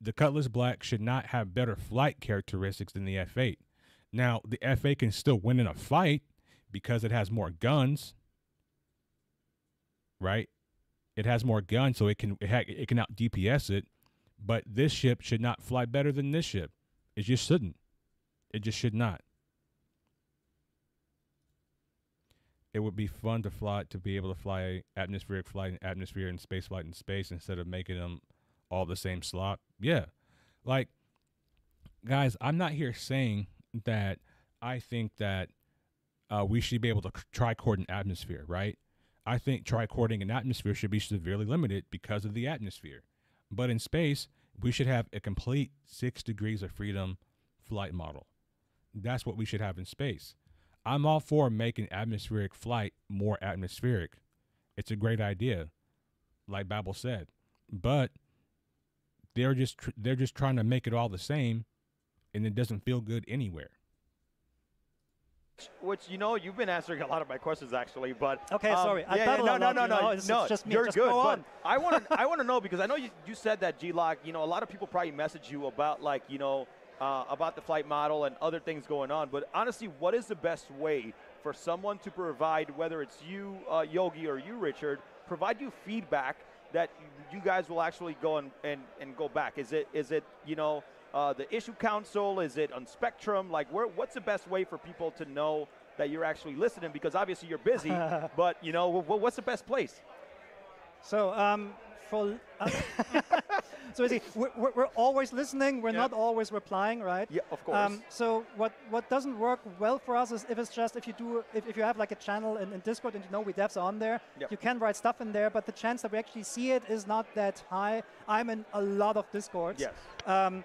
The Cutlass Black should not have better flight characteristics than the F8. Now, the F8 can still win in a fight because it has more guns, right? It has more guns, so it can it, ha- it can out DPS it. But this ship should not fly better than this ship. It just shouldn't. It just should not. It would be fun to fly to be able to fly atmospheric flight and atmosphere and space flight in space instead of making them all the same slot. Yeah. Like guys, I'm not here saying that I think that uh, we should be able to trichord an atmosphere, right? I think trichording an atmosphere should be severely limited because of the atmosphere. But in space, we should have a complete six degrees of freedom flight model. That's what we should have in space. I'm all for making atmospheric flight more atmospheric. It's a great idea, like Babel said, but they're just tr- they're just trying to make it all the same, and it doesn't feel good anywhere. Which you know, you've been answering a lot of my questions actually, but Okay, um, sorry. I yeah, yeah, no, no, no, no, it's- no. it's just me, You're just good, go but. I want to, I want to know because I know you, you said that G-Lock. You know, a lot of people probably message you about like you know uh, about the flight model and other things going on. But honestly, what is the best way for someone to provide, whether it's you, uh, Yogi, or you, Richard, provide you feedback that you guys will actually go and, and, and go back? Is it is it you know uh, the issue council? Is it on Spectrum? Like, where, what's the best way for people to know that you're actually listening? Because obviously you're busy, but you know, wh- wh- what's the best place? So um, for uh, so you see, we're, we're we're always listening. We're Yeah. not always replying, right? Yeah, of course. Um, so what what doesn't work well for us is if it's just if you do if, if you have like a channel in, in Discord and you know we devs are on there, Yep. you can write stuff in there, but the chance that we actually see it is not that high. I'm in a lot of Discords. Yes. Um,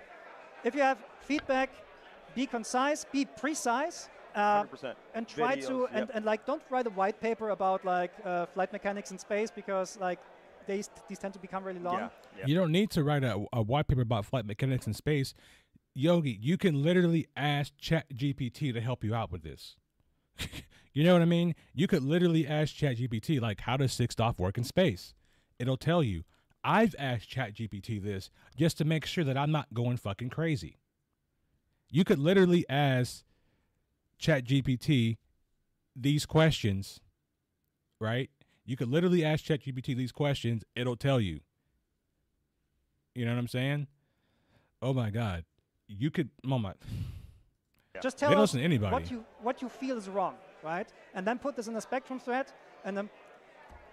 if you have feedback, be concise, be precise. Uh, 100%. and try to Videos, and, yep. and like don't write a white paper about like uh, flight mechanics in space because like these these tend to become really long. Yeah. yeah. You don't need to write a, a white paper about flight mechanics in space. Yogi, you can literally ask ChatGPT to help you out with this. you know what I mean? You could literally ask ChatGPT, like, how does six off work in space? It'll tell you. I've asked ChatGPT this just to make sure that I'm not going fucking crazy. You could literally ask ChatGPT these questions, right? You could literally ask ChatGPT these questions, it'll tell you. You know what I'm saying? Oh my God. You could, oh my, Just tell don't us listen to anybody. what you what you feel is wrong, right? And then put this in a spectrum thread, and then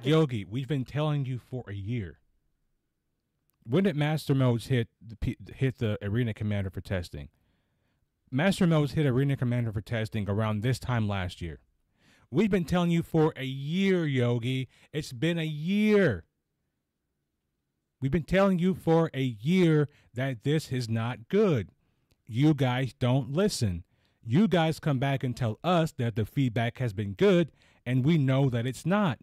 Yogi, we've been telling you for a year. When did Master Modes hit the hit the Arena Commander for testing? Master Modes hit Arena Commander for testing around this time last year. We've been telling you for a year, Yogi. It's been a year. We've been telling you for a year that this is not good. You guys don't listen. You guys come back and tell us that the feedback has been good, and we know that it's not,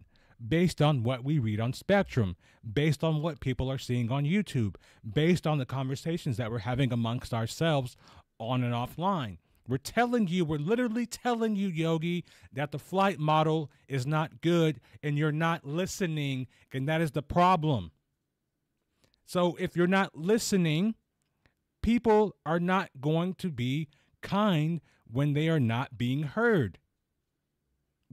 based on what we read on Spectrum, based on what people are seeing on YouTube, based on the conversations that we're having amongst ourselves on and offline. We're telling you, we're literally telling you, Yogi, that the flight model is not good and you're not listening, and that is the problem. So if you're not listening, people are not going to be kind when they are not being heard.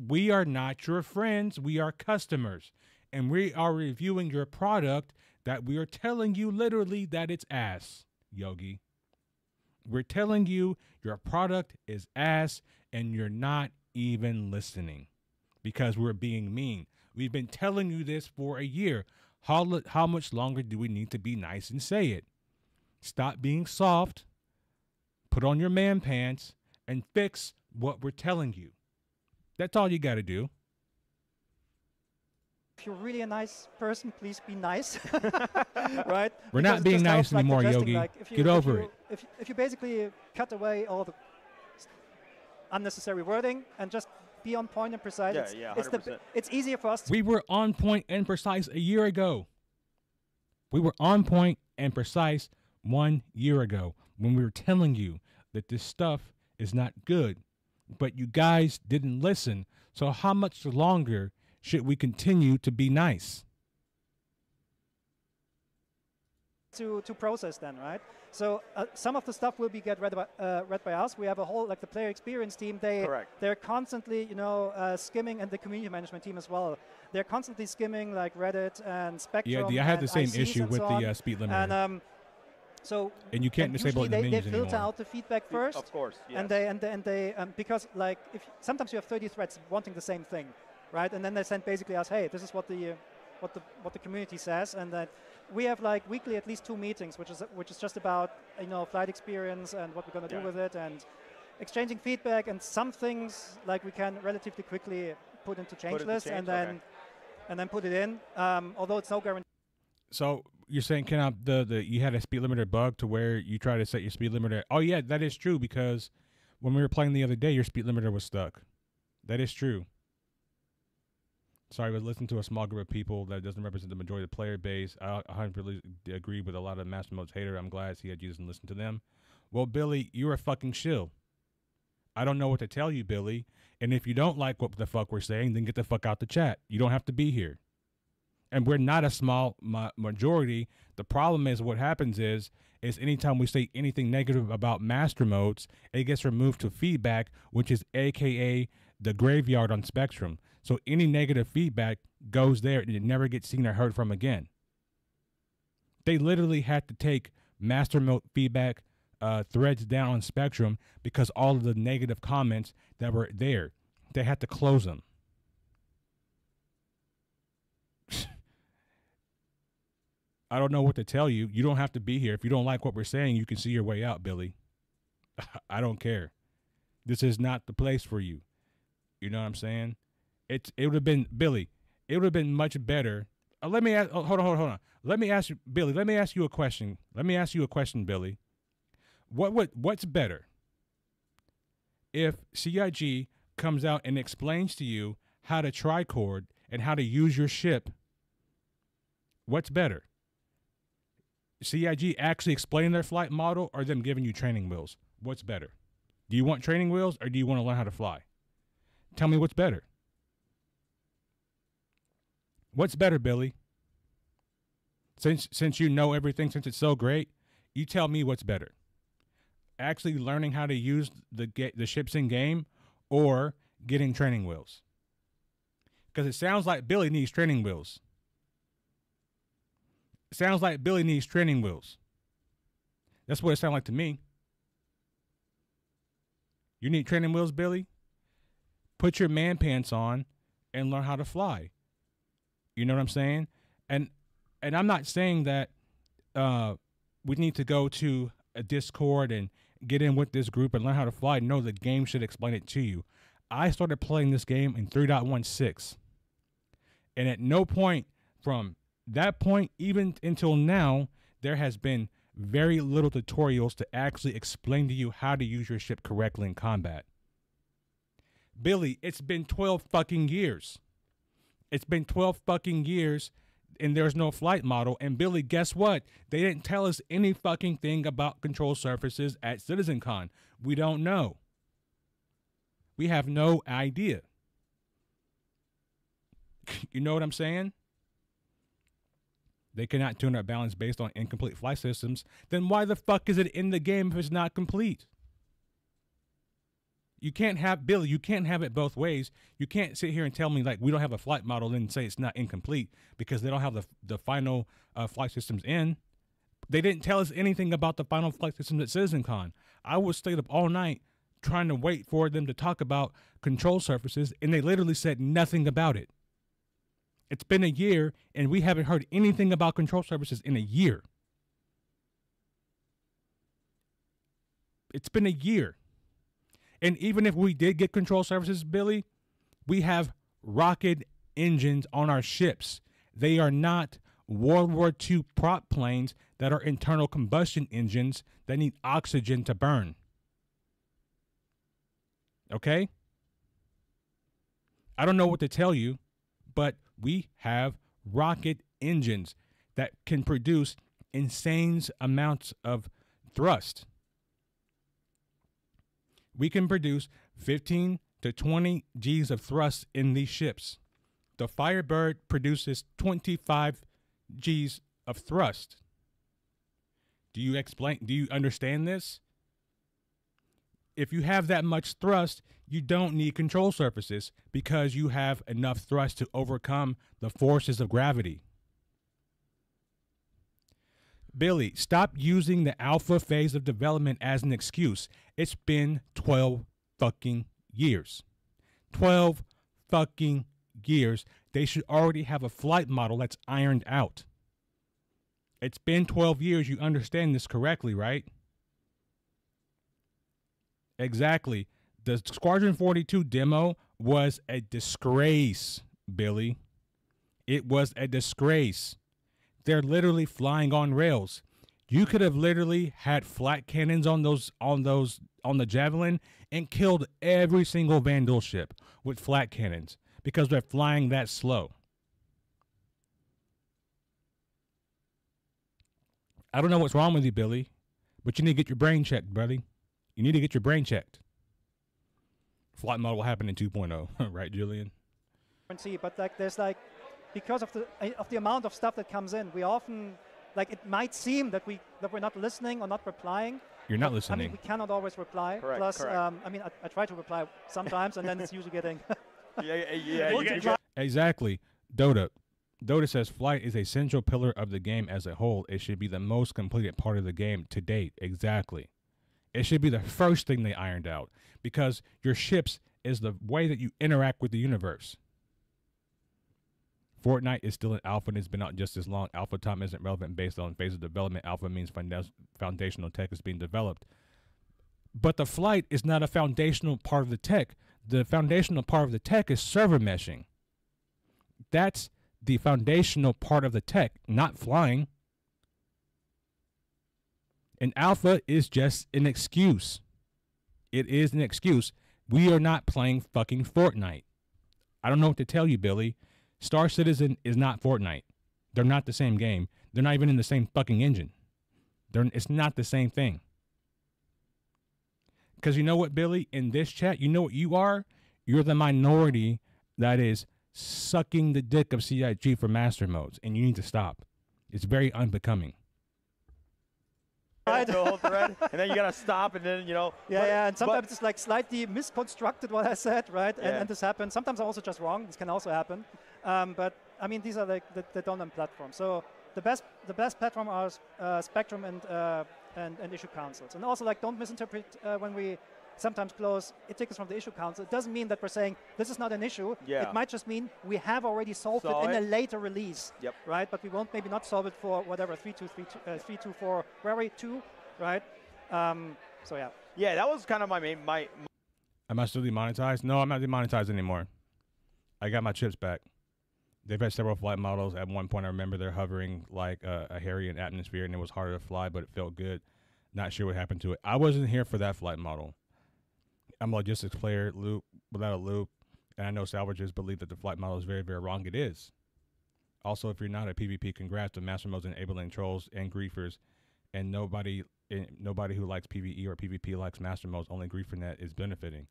We are not your friends, we are customers. And we are reviewing your product that we are telling you literally that it's ass, Yogi. We're telling you your product is ass and you're not even listening because we're being mean. We've been telling you this for a year. How, how much longer do we need to be nice and say it? Stop being soft, put on your man pants, and fix what we're telling you. That's all you got to do. if you're really a nice person, please be nice, right? We're Because not being nice helps, like, anymore, adjusting, Yogi. like, if you- Get if over you- it. If, if you basically cut away all the unnecessary wording and just be on point and precise, Yeah, it's, yeah, it's, the, 100%. it's easier for us to We were on point and precise a year ago. We were on point and precise one year ago when we were telling you that this stuff is not good. But you guys didn't listen. So, how much longer should we continue to be nice? to, to process then, right? So uh, some of the stuff will be get read by, uh, read by us. We have a whole like the player experience team. They Correct. they're constantly you know uh, skimming, and the community management team as well. They're constantly skimming like Reddit and Spectrum. Yeah, I had the same ICs issue with so the uh, speed limit. And um, so And you can't and disable it usually in the they, they filter anymore. out the feedback first. Of course. Yes. And they and they, and they um, because like if sometimes you have 30 threads wanting the same thing, right? And then they send basically us, hey, this is what the uh, what the what the community says, and that we have like weekly at least two meetings, which is which is just about you know flight experience and what we're gonna Yeah. do with it, and exchanging feedback, and some things like we can relatively quickly put into change into list change, and then okay. and then put it in. Um, although it's no guarantee. So you're saying, can I, the the you had a speed limiter bug to where you try to set your speed limiter? Oh yeah, that is true because when we were playing the other day, your speed limiter was stuck. That is true. Sorry, but listen to a small group of people that doesn't represent the majority of the player base. I 100% agree with a lot of Master Mode's hater. I'm glad he had used and listen to them. Well, Billy, you're a fucking shill. I don't know what to tell you, Billy. And if you don't like what the fuck we're saying, then get the fuck out the chat. You don't have to be here. And we're not a small ma- majority. The problem is what happens is is anytime we say anything negative about master modes, it gets removed to feedback, which is aka the graveyard on Spectrum. So any negative feedback goes there and it never gets seen or heard from again. They literally had to take master mode feedback uh, threads down on Spectrum because all of the negative comments that were there, they had to close them. I don't know what to tell you. You don't have to be here. If you don't like what we're saying, you can see your way out, Billy. I don't care. This is not the place for you. You know what I'm saying? It's it would have been Billy. It would have been much better. Uh, let me ask. Oh, hold on, hold on, hold on. Let me ask you, Billy. Let me ask you a question. Let me ask you a question, Billy. What would what's better? If CIG comes out and explains to you how to trichord and how to use your ship, what's better? CIG actually explaining their flight model or them giving you training wheels? What's better? Do you want training wheels or do you want to learn how to fly? Tell me what's better. What's better, Billy? Since since you know everything, since it's so great, you tell me what's better. Actually learning how to use the get the ships in game or getting training wheels. Because it sounds like Billy needs training wheels. Sounds like Billy needs training wheels. That's what it sounds like to me. You need training wheels, Billy? Put your man pants on and learn how to fly. You know what I'm saying? And and I'm not saying that uh, we need to go to a Discord and get in with this group and learn how to fly. No, the game should explain it to you. I started playing this game in 3.16. And at no point from that point even until now, there has been very little tutorials to actually explain to you how to use your ship correctly in combat. Billy, it's been 12 fucking years. It's been 12 fucking years and there's no flight model. And Billy, guess what? They didn't tell us any fucking thing about control surfaces at CitizenCon. We don't know. We have no idea. you know what I'm saying? They cannot tune our balance based on incomplete flight systems. Then why the fuck is it in the game if it's not complete? You can't have Billy. You can't have it both ways. You can't sit here and tell me like we don't have a flight model and say it's not incomplete because they don't have the the final uh, flight systems in. They didn't tell us anything about the final flight systems at CitizenCon. I was stayed up all night trying to wait for them to talk about control surfaces, and they literally said nothing about it. It's been a year, and we haven't heard anything about control services in a year. It's been a year. And even if we did get control services, Billy, we have rocket engines on our ships. They are not World War II prop planes that are internal combustion engines that need oxygen to burn. Okay? I don't know what to tell you, but we have rocket engines that can produce insane amounts of thrust we can produce 15 to 20 G's of thrust in these ships. The Firebird produces 25 G's of thrust. Do you explain do you understand this? If you have that much thrust, you don't need control surfaces because you have enough thrust to overcome the forces of gravity. Billy, stop using the alpha phase of development as an excuse. It's been 12 fucking years. 12 fucking years. They should already have a flight model that's ironed out. It's been 12 years. You understand this correctly, right? Exactly. The Squadron 42 demo was a disgrace, Billy. It was a disgrace. They're literally flying on rails. You could have literally had flak cannons on those on those on the javelin and killed every single Vanduul ship with flak cannons because they're flying that slow. I don't know what's wrong with you, Billy, but you need to get your brain checked, buddy. You need to get your brain checked. Flight model will happen in 2.0, right, Julian? I see, but like there's like because of the uh, of the amount of stuff that comes in, we often like it might seem that we that we're not listening or not replying. You're not listening. I mean, we cannot always reply. Correct, Plus, correct. Um, I mean, I, I try to reply sometimes, and then it's usually getting yeah, yeah, yeah. We'll you get get- Exactly. Dota. Dota says flight is a central pillar of the game as a whole. It should be the most completed part of the game to date. Exactly. It should be the first thing they ironed out because your ships is the way that you interact with the universe. Fortnite is still in alpha and it's been out just as long. Alpha time isn't relevant based on phase of development. Alpha means foundational tech is being developed. But the flight is not a foundational part of the tech. The foundational part of the tech is server meshing. That's the foundational part of the tech, not flying. And alpha is just an excuse. It is an excuse. We are not playing fucking Fortnite. I don't know what to tell you, Billy. Star Citizen is not Fortnite. They're not the same game. They're not even in the same fucking engine. They're, it's not the same thing. Because you know what, Billy? In this chat, you know what you are? You're the minority that is sucking the dick of CIG for master modes, and you need to stop. It's very unbecoming. Whole thread, and then you gotta stop, and then you know. Yeah, yeah, and sometimes it's like slightly misconstructed what I said, right? And, Yeah. and this happens. Sometimes I'm also just wrong. This can also happen. Um, but I mean, these are like the, the dominant platforms. So the best, the best platform are uh, Spectrum and, uh, and and issue councils. And also, like, don't misinterpret uh, when we sometimes close tickets from the issue council. It doesn't mean that we're saying this is not an issue. Yeah. It might just mean we have already solved Saw it in it. a later release. Yep. Right, but we won't maybe not solve it for whatever three two three two uh, three two four query two, right? Um, so yeah. Yeah, that was kind of my main my Am I still demonetized? No, I'm not demonetized anymore. I got my chips back. They've had several flight models. At one point, I remember they're hovering like a, a Harrier atmosphere, and it was harder to fly, but it felt good. Not sure what happened to it. I wasn't here for that flight model. I'm a logistics player, loop without a loop, and I know salvagers believe that the flight model is very, very wrong. It is. Also, if you're not a PvP, congrats to Master Mode's enabling trolls and griefers, and nobody, nobody who likes PvE or PvP likes Master Modes. Only GrieferNet is benefiting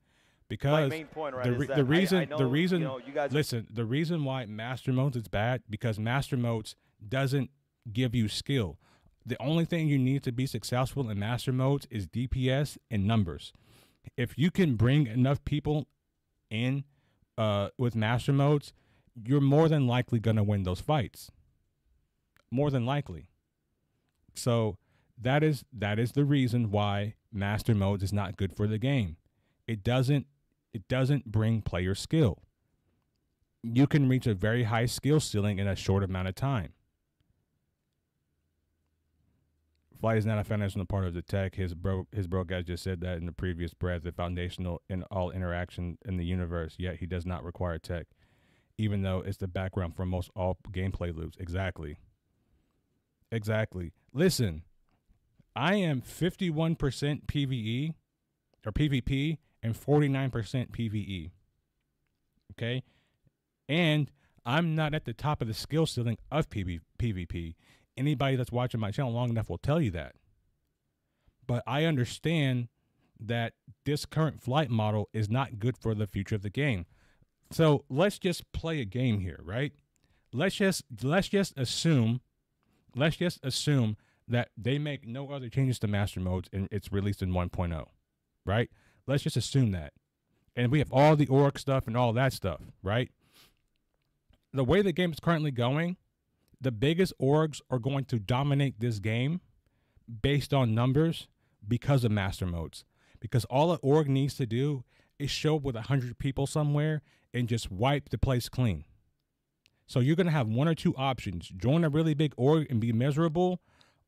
because my main point, right? the, re- the reason I know, the reason you, know, you listen the reason why master modes is bad because master modes doesn't give you skill the only thing you need to be successful in master modes is dps and numbers if you can bring enough people in uh, with master modes you're more than likely going to win those fights more than likely so that is that is the reason why master modes is not good for the game it doesn't it doesn't bring player skill. You can reach a very high skill ceiling in a short amount of time. Flight is not a foundational part of the tech. His bro, his bro guy just said that in the previous breath. The foundational in all interaction in the universe. Yet he does not require tech, even though it's the background for most all gameplay loops. Exactly. Exactly. Listen, I am fifty-one percent PVE or PvP and 49% PvE. E. Okay? And I'm not at the top of the skill ceiling of PV- PvP. Anybody that's watching my channel long enough will tell you that. But I understand that this current flight model is not good for the future of the game. So let's just play a game here, right? Let's just let's just assume let's just assume that they make no other changes to master modes and it's released in 1.0, right? Let's just assume that. And we have all the org stuff and all that stuff, right? The way the game is currently going, the biggest orgs are going to dominate this game based on numbers because of master modes. Because all an org needs to do is show up with 100 people somewhere and just wipe the place clean. So you're going to have one or two options join a really big org and be miserable,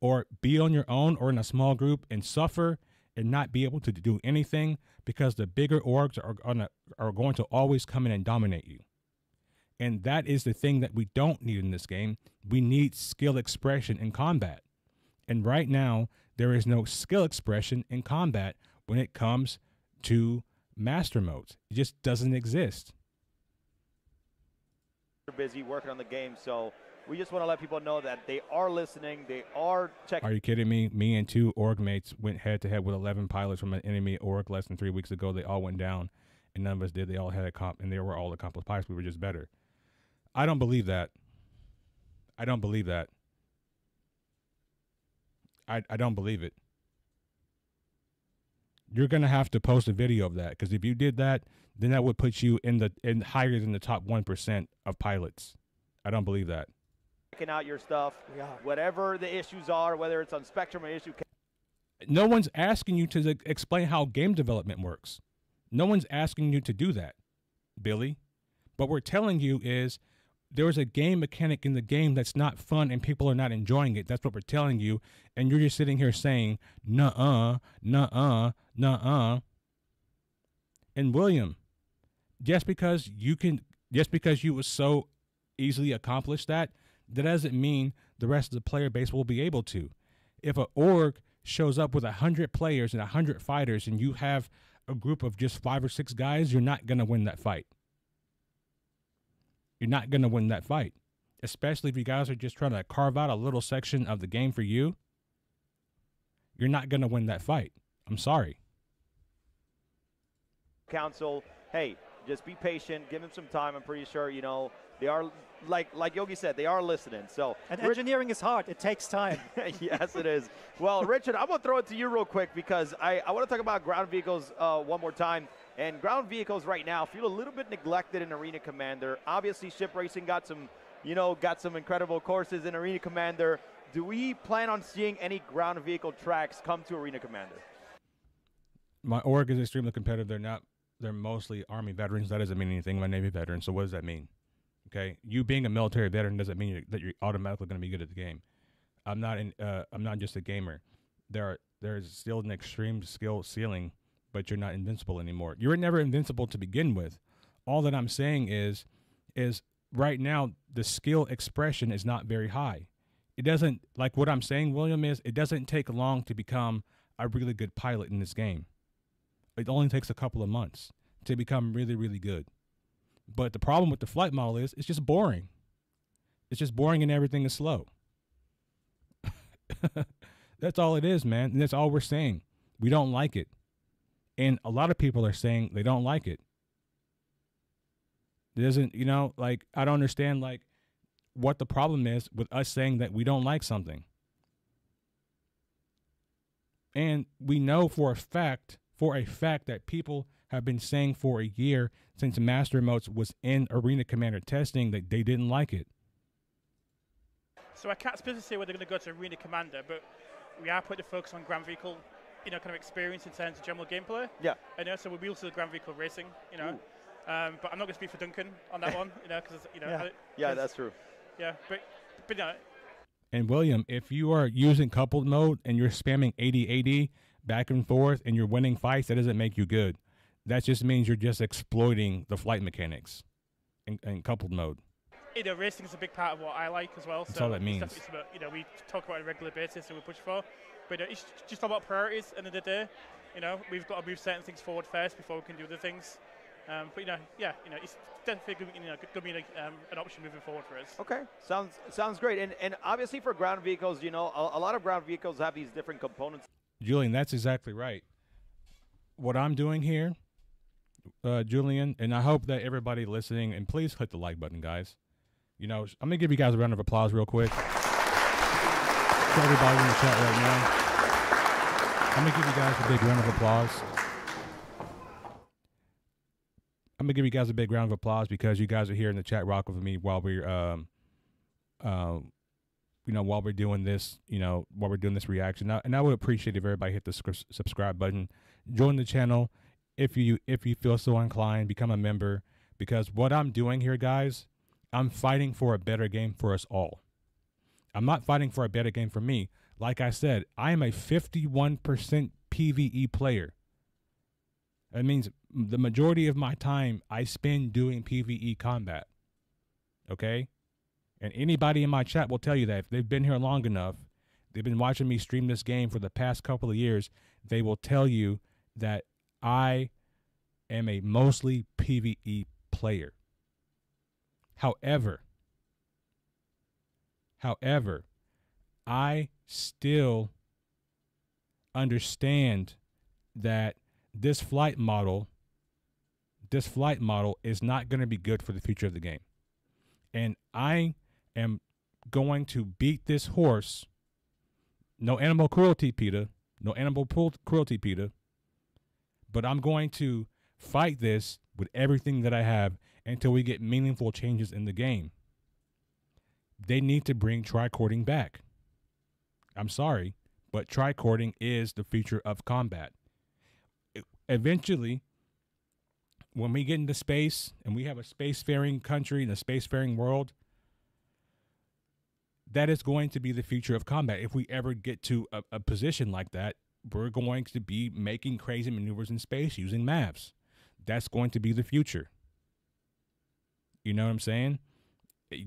or be on your own or in a small group and suffer and not be able to do anything because the bigger orgs are gonna are going to always come in and dominate you. And that is the thing that we don't need in this game. We need skill expression in combat. And right now, there is no skill expression in combat when it comes to master modes. It just doesn't exist. They're busy working on the game, so we just want to let people know that they are listening. They are checking. Are you kidding me? Me and two org mates went head to head with 11 pilots from an enemy org less than three weeks ago. They all went down, and none of us did. They all had a comp, and they were all accomplished pilots. We were just better. I don't believe that. I don't believe that. I, I don't believe it. You're gonna have to post a video of that because if you did that, then that would put you in the in higher than the top one percent of pilots. I don't believe that. checking out your stuff. We are. Whatever the issues are, whether it's on Spectrum or issue, no one's asking you to explain how game development works. No one's asking you to do that, Billy. What we're telling you is there is a game mechanic in the game that's not fun and people are not enjoying it. That's what we're telling you. And you're just sitting here saying, nuh uh, nuh uh, nuh uh. And William, just because you can, just because you was so easily accomplish that, that doesn't mean the rest of the player base will be able to. If an org shows up with a hundred players and a hundred fighters, and you have a group of just five or six guys, you're not gonna win that fight. You're not gonna win that fight, especially if you guys are just trying to carve out a little section of the game for you. You're not gonna win that fight. I'm sorry. council, hey, just be patient, give him some time. I'm pretty sure, you know, they are like like Yogi said, they are listening. So And Rich- engineering is hard. It takes time. yes, it is. Well, Richard, I'm gonna throw it to you real quick because I, I want to talk about ground vehicles uh, one more time. And ground vehicles right now feel a little bit neglected in Arena Commander. Obviously, ship racing got some, you know, got some incredible courses in Arena Commander. Do we plan on seeing any ground vehicle tracks come to Arena Commander? My org is extremely competitive. They're not. They're mostly Army veterans. That doesn't mean anything. I'm a Navy veteran. So what does that mean? Okay, you being a military veteran doesn't mean that you're automatically going to be good at the game. I'm not. In, uh, I'm not just a gamer. There are there is still an extreme skill ceiling, but you're not invincible anymore. You were never invincible to begin with. All that I'm saying is, is right now the skill expression is not very high. It doesn't like what I'm saying, William. Is it doesn't take long to become a really good pilot in this game. It only takes a couple of months to become really, really good. But the problem with the flight model is it's just boring. It's just boring and everything is slow. that's all it is, man. And that's all we're saying. We don't like it. And a lot of people are saying they don't like it. It doesn't, you know, like I don't understand like what the problem is with us saying that we don't like something. And we know for a fact, for a fact that people have been saying for a year since Master Modes was in Arena Commander testing that they didn't like it. So I can't specifically say whether they're going to go to Arena Commander, but we are putting the focus on Ground Vehicle, you know, kind of experience in terms of general gameplay. Yeah. I know, so we'll be also the Ground Vehicle racing, you know. Um, but I'm not going to speak for Duncan on that one, you know, because you know. Yeah. I- Yeah, 'cause- that's true. yeah, but but no, And William, if you are using coupled mode and you're spamming 80 80 back and forth and you're winning fights, that doesn't make you good. That just means you're just exploiting the flight mechanics in, in coupled mode. you know, racing is a big part of what I like as well. That's so all that means. definitely something, you know, we talk about it on a regular basis and we push for. But uh, it's just about priorities. At the end of the day, you know, we've got to move certain things forward first before we can do other things. Um, but you know, yeah, you know, it's definitely going you know, to be an, um, an option moving forward for us. Okay, sounds sounds great. And and obviously for ground vehicles, you know, a, a lot of ground vehicles have these different components. Julian, that's exactly right. What I'm doing here, uh, Julian, and I hope that everybody listening, and please hit the like button, guys. You know, I'm gonna give you guys a round of applause real quick. To everybody in the chat right now, I'm gonna give you guys a big round of applause. I'm gonna give you guys a big round of applause because you guys are here in the chat rock with me while we're um, uh, you know, while we're doing this, you know, while we're doing this reaction. Now, and I would appreciate if everybody hit the subscribe button, join the channel if you if you feel so inclined, become a member because what I'm doing here, guys, I'm fighting for a better game for us all. I'm not fighting for a better game for me. Like I said, I am a 51% PvE player. That means the majority of my time I spend doing PvE combat. Okay? And anybody in my chat will tell you that if they've been here long enough, they've been watching me stream this game for the past couple of years, they will tell you that I am a mostly PvE player. However, however, I still understand that this flight model this flight model is not going to be good for the future of the game. And I am going to beat this horse. No animal cruelty, Peter. No animal cruelty, Peter. But I'm going to fight this with everything that I have until we get meaningful changes in the game. They need to bring trichording back. I'm sorry, but trichording is the future of combat. Eventually, when we get into space and we have a spacefaring country and a spacefaring world, that is going to be the future of combat. If we ever get to a, a position like that, we're going to be making crazy maneuvers in space using maps. That's going to be the future. You know what I'm saying?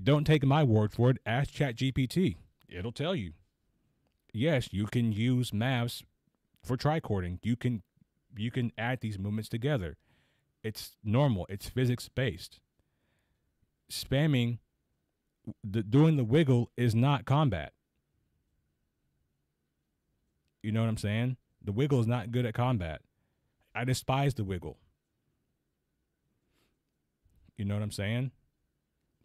Don't take my word for it. Ask ChatGPT. It'll tell you. Yes, you can use maps for trichording. You can you can add these movements together. It's normal. It's physics based. Spamming, the, doing the wiggle is not combat. You know what I'm saying? The wiggle is not good at combat. I despise the wiggle. You know what I'm saying?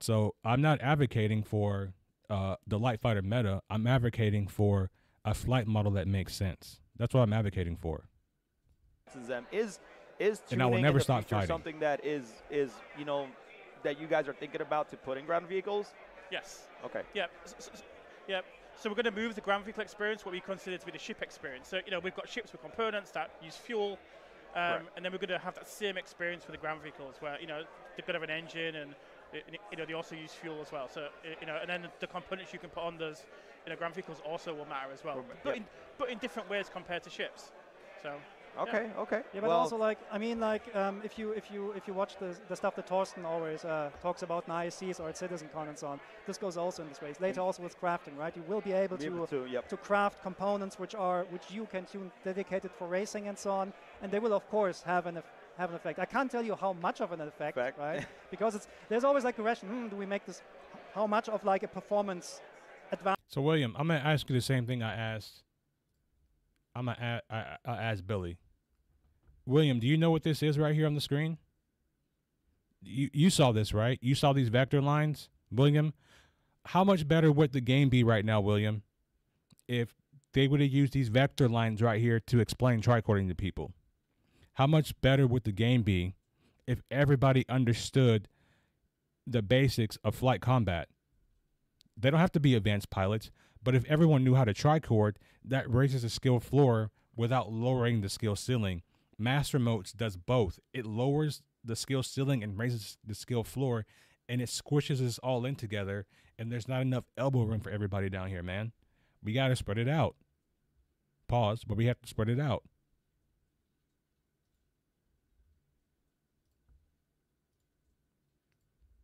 So I'm not advocating for uh, the light fighter meta. I'm advocating for a flight model that makes sense. That's what I'm advocating for. Is is and I will never stop fighting. Something that is is you know that you guys are thinking about to put in ground vehicles. Yes. Okay. Yep. So, so, yep. So we're going to move the ground vehicle experience, what we consider to be the ship experience. So you know we've got ships with components that use fuel, um, and then we're going to have that same experience for the ground vehicles, where you know they've got to have an engine and you know they also use fuel as well. So you know, and then the components you can put on those you know ground vehicles also will matter as well, but in but in different ways compared to ships. So Okay, yeah. okay. Yeah, but well also like I mean like um, if you if you if you watch the the stuff that Torsten always uh, talks about in ISCs or at CitizenCon and so on, this goes also in this way. Later also with crafting, right? You will be able be to able to, yep. to craft components which are which you can tune dedicated for racing and so on, and they will of course have an have an effect. I can't tell you how much of an effect, Fact. right? because it's there's always like a question. Hmm, do we make this? How much of like a performance advantage? So William, I'm gonna ask you the same thing I asked. I'm gonna I, I ask Billy. William, do you know what this is right here on the screen? You you saw this, right? You saw these vector lines, William. How much better would the game be right now, William, if they would have used these vector lines right here to explain trichording to people? How much better would the game be if everybody understood the basics of flight combat? They don't have to be advanced pilots, but if everyone knew how to trichord, that raises the skill floor without lowering the skill ceiling Master Modes does both. It lowers the skill ceiling and raises the skill floor, and it squishes us all in together. And there's not enough elbow room for everybody down here, man. We got to spread it out. Pause, but we have to spread it out.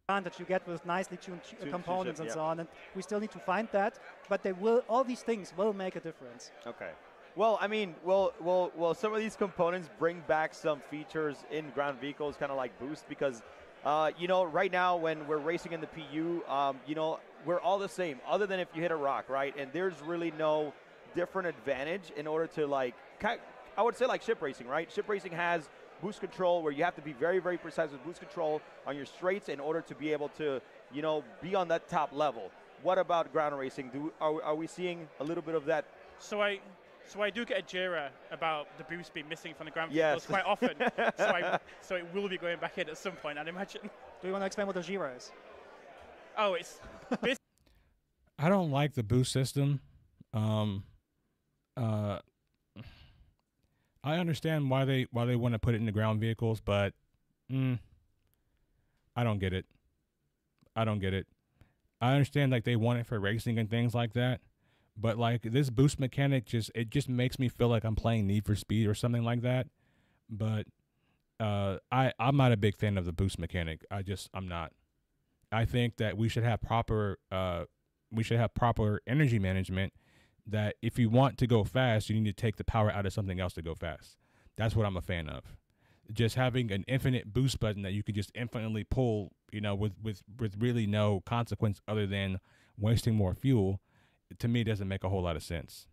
That you get with nicely tuned components and so on. And we still need to find that, but they will. All these things will make a difference. Okay. Well, I mean, well, well, well. Some of these components bring back some features in ground vehicles, kind of like boost, because uh, you know, right now when we're racing in the PU, um, you know, we're all the same, other than if you hit a rock, right? And there's really no different advantage in order to like, I would say like ship racing, right? Ship racing has boost control where you have to be very, very precise with boost control on your straights in order to be able to, you know, be on that top level. What about ground racing? Do are, are we seeing a little bit of that? So I so I do get a JIRA about the boost being missing from the ground yes. quite often. so, I, so it will be going back in at some point, I'd imagine. Do you want to explain what the JIRA is? Oh, it's. I don't like the boost system. Um, uh, I understand why they why they want to put it in the ground vehicles, but mm, I don't get it. I don't get it. I understand like they want it for racing and things like that, but like this boost mechanic just it just makes me feel like I'm playing Need for Speed or something like that. But uh, I I'm not a big fan of the boost mechanic. I just I'm not. I think that we should have proper uh, we should have proper energy management that if you want to go fast, you need to take the power out of something else to go fast. That's what I'm a fan of. Just having an infinite boost button that you could just infinitely pull, you know, with with with really no consequence other than wasting more fuel, to me doesn't make a whole lot of sense.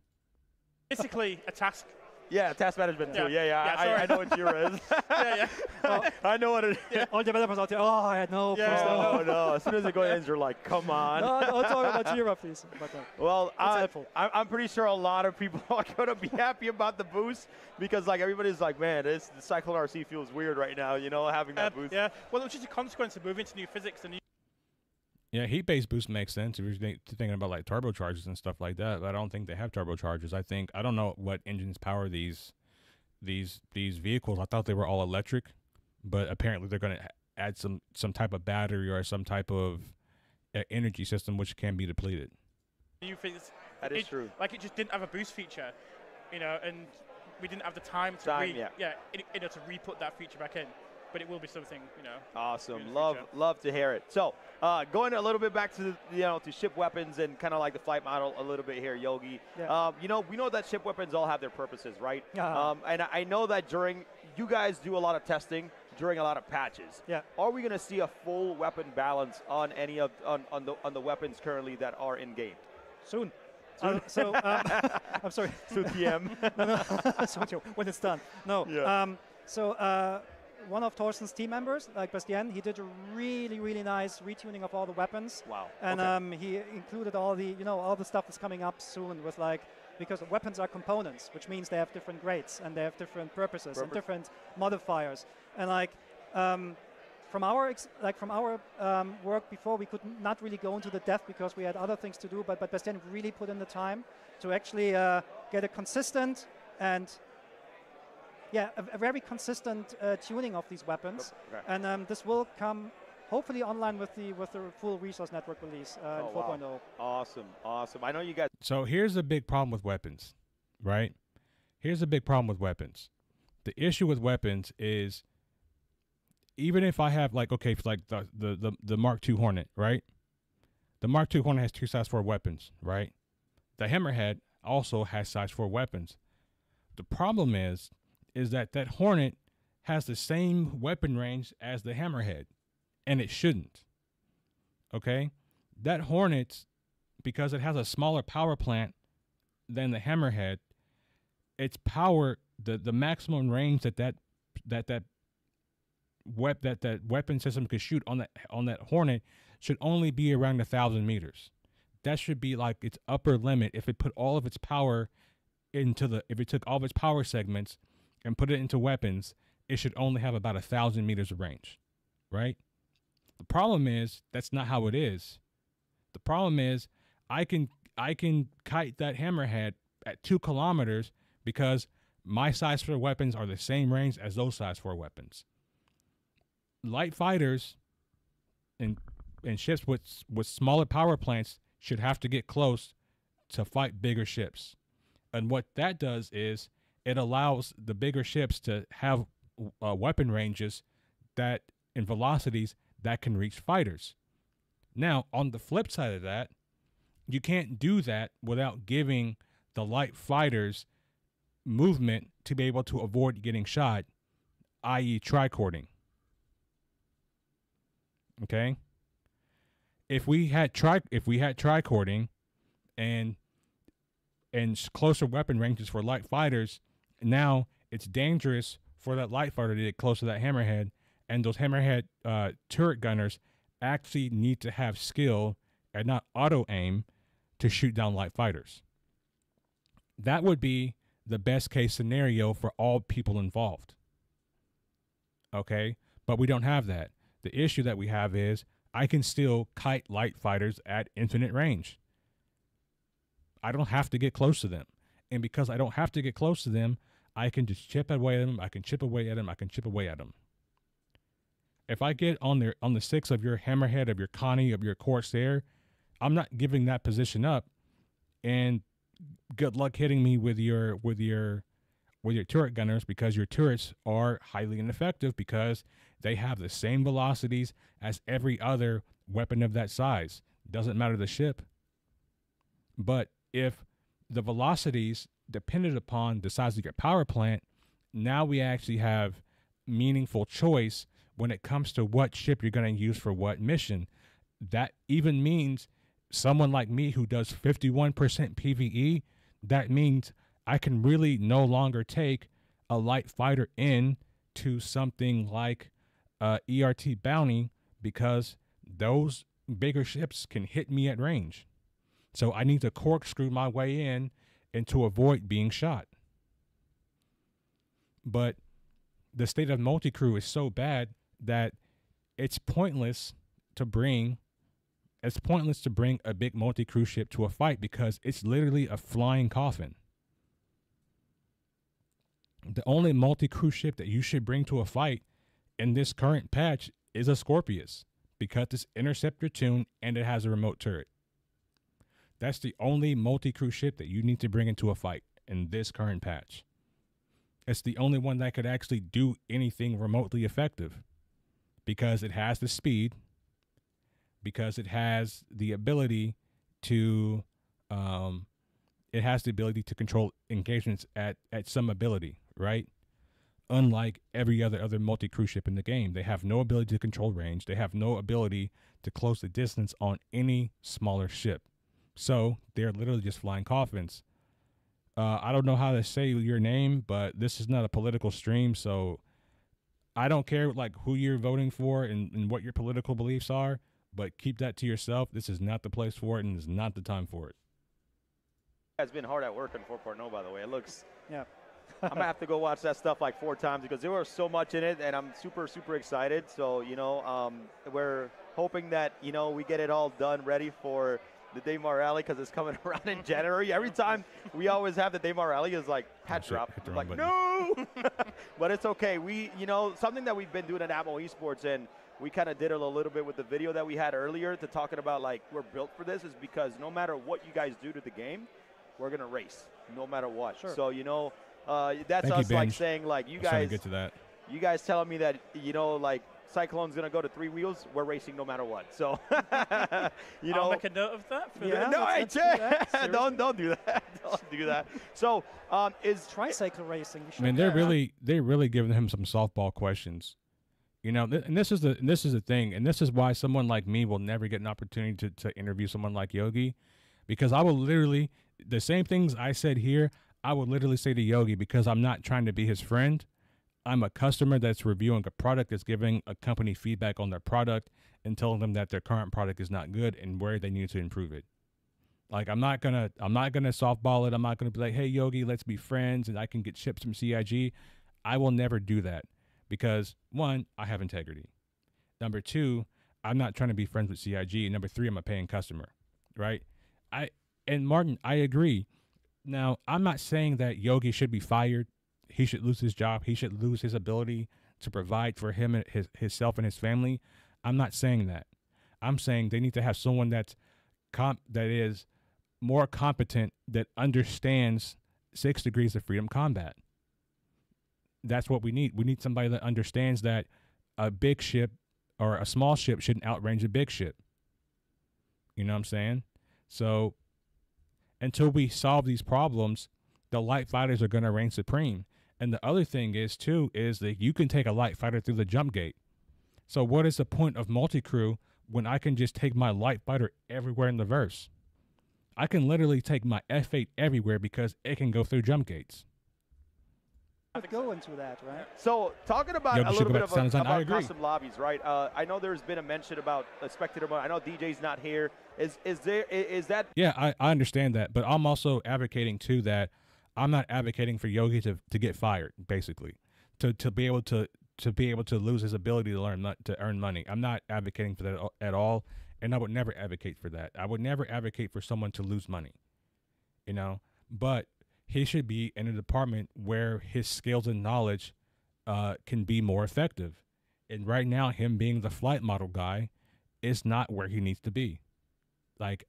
Basically, a task. Yeah, task management too. Yeah. Yeah, yeah. Yeah, I. I know what Jira is. yeah, yeah. I know what it is. All developers out there, oh, I had no, Yeah. please Oh no. no! As soon as it goes in, you're like, "Come on." No, don't talk about Jira, please. But, uh, Well. I, I'm pretty sure a lot of people are going to be happy about the boost because, like, everybody's like, "Man, this the Cyclone RC feels weird right now." You know, having that Uh, boost. yeah. Well, it was just a consequence of moving to new physics and new Yeah, heat based boost makes sense if you're think- thinking about like turbochargers and stuff like that. But I don't think they have turbochargers. I think I don't know what engines power these these these vehicles. I thought they were all electric, but apparently they're going to add some some type of battery or some type of uh, energy system which can be depleted. new physics. That is It- true. Like it just didn't have a boost feature, you know, and we didn't have the time to Time, re- yeah. yeah, in, you know, to re-put that feature back in. But it will be something, you know. Awesome. Love future. love to hear it. So, uh, going a little bit back to you know to ship weapons and kind of like the flight model a little bit here, Yogi. Yeah. Um, you know, we know that ship weapons all have their purposes, right? Yeah. Um, and I I know that during you guys do a lot of testing during a lot of patches. Yeah. Are we going to see a full weapon balance on any of on, on the on the weapons currently that are in game? soon. Uh, so, um, I'm sorry. To TM. So, when it's done. No. Yeah. Um, so uh, one of Torsten's team members, like Bastien, he did a really, really nice retuning of all the weapons. Wow. And Okay. um, he included all the, you know, all the stuff that's coming up soon with like, because weapons are components, which means they have different grades and they have different purposes and different modifiers. And like, um, from our ex- like from our um, work before, we could not really go into the depth because we had other things to do. But but Bastien really put in the time to actually uh, get a consistent and yeah, a, a very consistent uh, tuning of these weapons. Okay. And um, this will come hopefully online with the with the full resource network release uh, Oh, in wow. 4.0. Awesome. Awesome. I know you guys. So here's a big problem with weapons, right? Here's a big problem with weapons. The issue with weapons is even if I have like okay, like the the the, the Mark II Hornet, right? The Mark II Hornet has two size four weapons, right? The Hammerhead also has size four weapons. The problem is is that that Hornet has the same weapon range as the Hammerhead, and it shouldn't. Okay, that Hornet because it has a smaller power plant than the hammerhead its power the the maximum range that that that that wep- that that weapon system could shoot on that on that hornet should only be around a thousand meters that should be like its upper limit if it put all of its power into the if it took all of its power segments and put it into weapons it should only have about a thousand meters of range right the problem is that's not how it is the problem is I can I can kite that hammerhead at two kilometers because my size four weapons are the same range as those size four weapons. Light fighters and and ships with with smaller power plants should have to get close to fight bigger ships. And what that does is it allows the bigger ships to have uh, weapon ranges that and velocities that can reach fighters. Now, on the flip side of that, you can't do that without giving the light fighters movement to be able to avoid getting shot, i.e., trichording. Okay? If we had tri if we had trichording and and closer weapon ranges for light fighters, now it's dangerous for that light fighter to get close to that hammerhead, and those hammerhead uh, turret gunners actually need to have skill and not auto aim to shoot down light fighters. That would be the best case scenario for all people involved. Okay? But we don't have that. The issue that we have is I can still kite light fighters at infinite range. I don't have to get close to them. And because I don't have to get close to them, I can just chip away at them. I can chip away at them. I can chip away at them. If I get on the on the six of your hammerhead, of your Connie, of your Corsair, I'm not giving that position up. And good luck hitting me with your with your with your turret gunners because your turrets are highly ineffective because they have the same velocities as every other weapon of that size. Doesn't matter the ship. But if the velocities depended upon the size of your power plant, now we actually have meaningful choice when it comes to what ship you're going to use for what mission. That even means someone like me who does 51% PvE, that means I can really no longer take a light fighter in to something like uh, ERT Bounty because those bigger ships can hit me at range. So I need to corkscrew my way in and to avoid being shot. But the state of multi crew is so bad that it's pointless to bring it's pointless to bring a big multi crew ship to a fight because it's literally a flying coffin. The only multi crew ship that you should bring to a fight in this current patch is a Scorpius because it's interceptor tuned and it has a remote turret. That's the only multi crew ship that you need to bring into a fight in this current patch. It's the only one that could actually do anything remotely effective because it has the speed, because it has the ability to, um, it has the ability to control engagements at at some ability, right? Unlike every other other multi cruise ship in the game, they have no ability to control range. They have no ability to close the distance on any smaller ship. So they're literally just flying coffins. Uh, I don't know how to say your name, but this is not a political stream, so I don't care like who you're voting for and, and what your political beliefs are. But keep that to yourself. This is not the place for it, and it's not the time for it. It's been hard at work on 4.0, by the way. It looks. Yeah. I'm gonna have to go watch that stuff like four times because there was so much in it, and I'm super, super excited. So you know, um, we're hoping that you know we get it all done, ready for the Daymar Rally because it's coming around in January. Every time we always have the Daymar Rally is like pat drop. hit like wrong no, but it's okay. We you know something that we've been doing at Atmo Esports and. We kind of did it a little bit with the video that we had earlier to talking about like we're built for this is because no matter what you guys do to the game, we're gonna race no matter what. Sure. So you know, uh, that's Thank you, us like saying like you I was guys, to get to that. you guys telling me that you know like Cyclone's gonna go to three wheels. We're racing no matter what. So you know. I'll know. make a note of that. For Yeah. the- no, hey, let's- let's do that, Jay, don't don't do that. Don't do that. So, um, is Tricycle racing. I mean, they're yeah. really they're really giving him some softball questions. You know, th- and this is the and this is the thing, and this is why someone like me will never get an opportunity to, to interview someone like Yogi, because I will literally the same things I said here, I would literally say to Yogi because I'm not trying to be his friend. I'm a customer that's reviewing a product that's giving a company feedback on their product and telling them that their current product is not good and where they need to improve it. Like I'm not gonna I'm not gonna softball it. I'm not gonna be like, hey Yogi, let's be friends and I can get ships from CIG. I will never do that because one, I have integrity. Number two, I'm not trying to be friends with CIG. Number three, I'm a paying customer. Right? I and Martin, I agree. Now, I'm not saying that Yogi should be fired. He should lose his job. He should lose his ability to provide for him and his himself and his family. I'm not saying that. I'm saying they need to have someone that's comp that is more competent that understands six degrees of freedom combat. That's what we need. We need somebody that understands that a big ship or a small ship shouldn't outrange a big ship. You know what I'm saying? So until we solve these problems, the light fighters are going to reign supreme. And the other thing is too is that you can take a light fighter through the jump gate. So what is the point of multi-crew when I can just take my light fighter everywhere in the verse? I can literally take my F8 everywhere because it can go through jump gates. Could go into that, right? So talking about Yeah, a little bit back of a, design. About agree. custom lobbies, right? Uh, I know there's been a mention about a spectator mode. I know DJ's not here. Is is is there is that Yeah, I, I understand that, but I'm also advocating too that I'm not advocating for Yogi to, to get fired, basically, to to be able to to be able to lose his ability to learn to earn money. I'm not advocating for that at- all, and I would never advocate for that. I would never advocate for someone to lose money, you know. But he should be in a department where his skills and knowledge uh, can be more effective. And right now, him being the flight model guy is not where he needs to be. Like,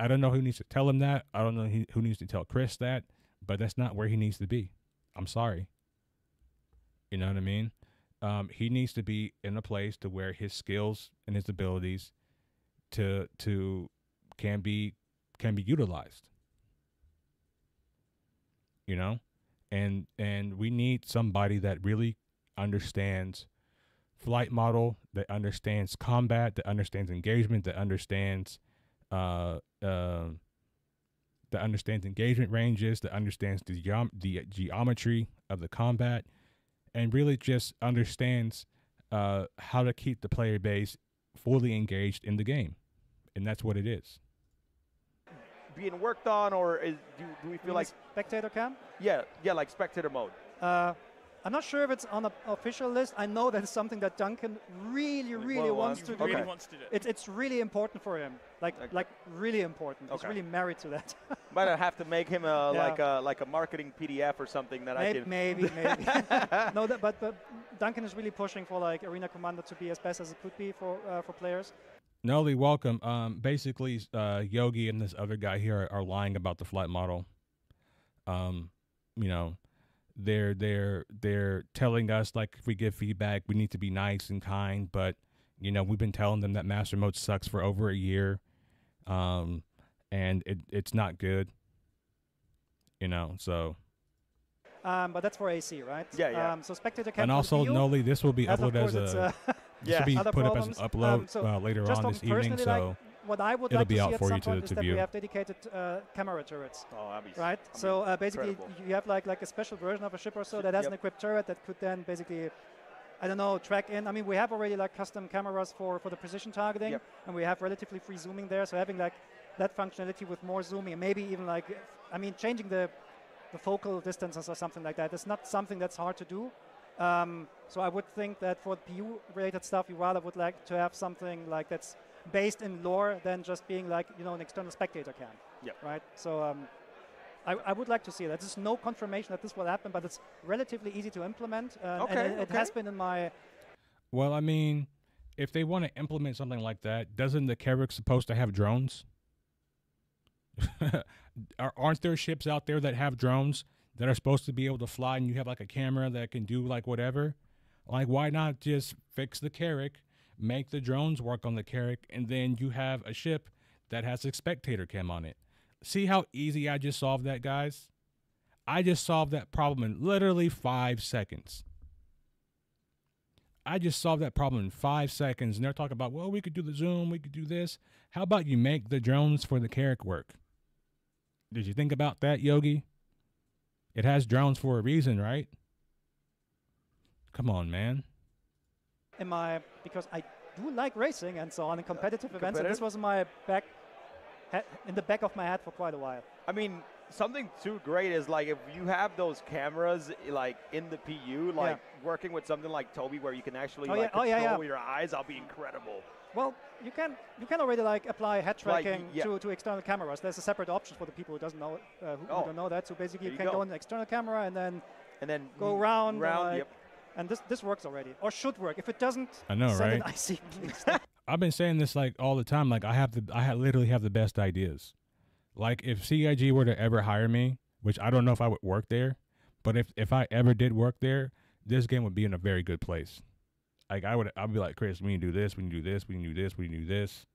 I don't know who needs to tell him that. I don't know who needs to tell Chris that, but that's not where he needs to be. I'm sorry. You know what I mean? Um, he needs to be in a place to where his skills and his abilities to to can be can be utilized. you know, and and we need somebody that really understands flight model, that understands combat, that understands engagement, that understands uh, uh, that understands engagement ranges, that understands the geom- the geometry of the combat, and really just understands uh, how to keep the player base fully engaged in the game, and that's what it is. Being worked on, or is, do, do we feel like spectator cam? yeah, yeah, like spectator mode? Uh, I'm not sure if it's on the official list. I know that it's something that Duncan really, really Well, wants wants- to He do. really Okay. wants to do it. It's, it's really important for him. Like, Okay. like really important. He's Okay. really married to that. Might have to make him a, Yeah. like a like a marketing PDF or something that I can. maybe, maybe. no, that, but, but Duncan is really pushing for like Arena Commander to be as best as it could be for uh, for players. Noli, welcome. Um, basically, uh, Yogi and this other guy here are, are lying about the flight model. Um, you know, they're they're they're telling us like if we give feedback, we need to be nice and kind. But you know, we've been telling them that master mode sucks for over a year, um, and it it's not good. You know, so Um, but that's for AC, right? Yeah, yeah. Um, so spectator cam. and also the Noli, this will be uploaded course as it's, a uh, this Yeah. will be other put up as an upload Um, so uh, later on this evening. personally, So like, what I would it'll like be to out see at for you some to- point is to that view. we have dedicated uh, camera turrets, Oh, that'd right? I so mean, uh, basically, incredible. you have like like a special version of a ship or so that has yep. an equipped turret that could then basically, I don't know, track in. I mean, we have already like custom cameras for for the precision targeting, Yep. and we have relatively free zooming there. So having like that functionality with more zooming, and maybe even like, I mean, changing the the focal distances or something like that. It's not something that's hard to do. Um, so I would think that for PU-related stuff, you rather would like to have something like that's based in lore than just being like you know an external spectator can. Yeah. Right. So um, I, I would like to see that. There's no confirmation that this will happen, but it's relatively easy to implement, uh, Okay, and it, it has been in my. Well, I mean, if they want to implement something like that, doesn't the Carrack supposed to have drones? Are, aren't there ships out there that have drones that are supposed to be able to fly, and you have like a camera that can do like whatever? Like, why not just fix the Carrack, make the drones work on the Carrack, and then you have a ship that has a spectator cam on it? See how easy I just solved that, guys? I just solved that problem in literally five seconds. I just solved that problem in five seconds. And they're talking about, well, we could do the Zoom, we could do this. How about you make the drones for the Carrack work? Did you think about that, Yogi? It has drones for a reason, right? Come on, man. In my because I do like racing and so on in competitive events. And this was in my back, in the back of my head for quite a while. I mean, something too great is like if you have those cameras like in the PU, like working with something like Tobii, where you can actually Oh, like yeah, oh, yeah, control yeah. your eyes, that'll be incredible. Well, you can you can already like apply head Like, tracking yeah. to, to external cameras. There's a separate option for the people who doesn't know uh, who, who Oh. don't know that. So basically, you you can go go. on an external camera and then And then go round, and, round. like- Yep. And this this works already or should work. If it doesn't, I know, send right? An IC, I've been saying this like all the time. Like I have the, I ha- literally have the best ideas. Like if CIG were to ever hire me, which I don't know if I would work there, but if if I ever did work there, this game would be in a very good place. Like I would, I'd be like Chris, we can do this, we can do this, we can do this, we need to do this.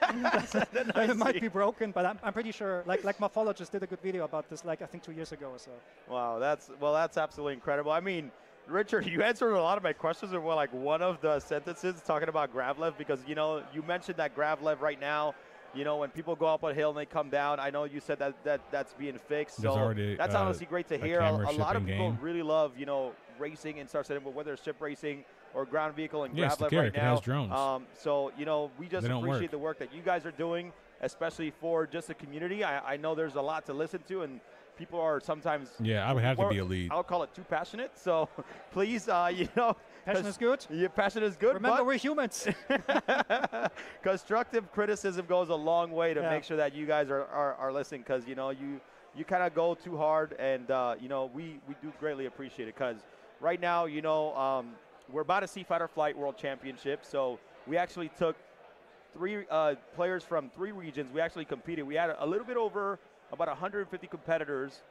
it might be broken, but I'm, I'm pretty sure. Like like Morphologist did a good video about this, like I think two years ago or so. Wow, that's well, that's absolutely incredible. I mean, Richard, you answered a lot of my questions in well, like one of the sentences talking about Gravlev because you know you mentioned that Gravlev right now. You know, when people go up a hill and they come down, I know you said that, that that's being fixed. There's so already, that's uh, honestly great to hear. A, a lot of people game. really love, you know, racing in Star Citizen, but whether it's ship racing or ground vehicle and Yes, the Gravlev right it has drones. Um, so, you know, we just appreciate work. the work that you guys are doing, especially for just the community. I, I know there's a lot to listen to, and people are sometimes Yeah, I would have to be a lead. I'll call it too passionate. So please, uh, you know, Passion is good. yeah, passion is good. Remember, but we're humans. constructive criticism goes a long way to Yeah. make sure that you guys are, are, are listening because you know you you kind of go too hard and uh, you know we, we do greatly appreciate it because right now you know um, we're about to see fighter flight world championship so we actually took three uh, players from three regions we actually competed we had a little bit over about 150 competitors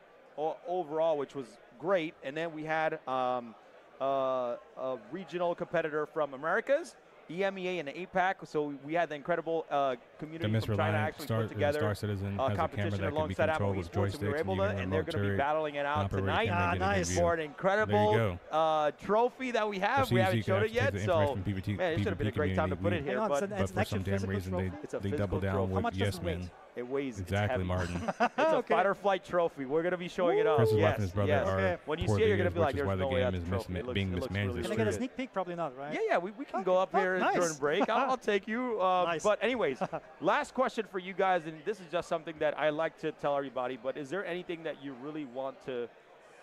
overall which was great and then we had um, uh, a regional competitor from americas EMEA and APAC. So we had the incredible uh, The community Miss from China actually Star, put together Star Citizen uh, has a camera competition that can be alongside Atmo controlled with Esports, and we were able and to, and they're going to be battling it out tonight Ah, nice. for an incredible uh, trophy that we have. We haven't showed it yet, so man, it should have been a great time to put it here. It's But an- But it's an for some damn reason, they, It's a they physical double down. With yes it men. It weighs it's Exactly, heavy. Martin. It's a Okay. fight or flight trophy. We're going to be showing it off. Chris' wife yes, and his brother yes. are Okay. When you see it, you're gonna be like, which is why "There's the way game is a trophy. It looks- being mismanaged. really Can It's I get a sneak peek? Probably not, right? Yeah, yeah, we, we can go up Oh, here nice. during break. I'll, I'll take you. Uh, Nice. But anyways, last question for you guys, and this is just something that I like to tell everybody. But is there anything that you really want to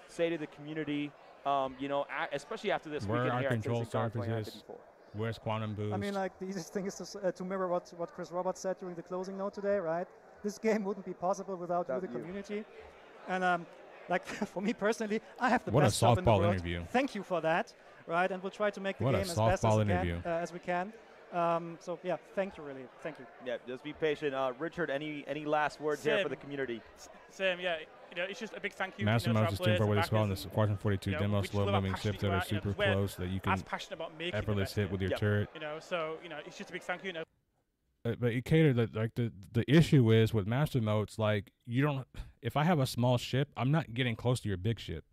say to the community? Um, you know, a- especially after this Where weekend our here at control CitizenCon surfaces. Where's Quantum Boost? I mean, like the easiest thing is to, uh, to mirror what, what Chris Roberts said during the closing note today, right? This game wouldn't be possible without you, the you. community. And um, like for me personally, I have the What a best job in the softball world. interview. Thank you for that, right? And we'll try to make the What game as best as, softball we can, interview. uh, as we can. Um, so yeah, thank you, really, thank you. Yeah, just be patient. Uh, Richard, any any last words here for the community? S- Same, yeah. You know, it's just a big thank you. Master you know, Mouse is our team for what and it's called in the backers. Squadron 42 You know, demo we slow-moving passionate ships that are are, you know, super close that you can passionate about making the effortless hit with your Yep. turret. You know, so you know, it's just a big thank you. You know, but it catered that like the the issue is with master modes like you don't if I have a small ship I'm not getting close to your big ship.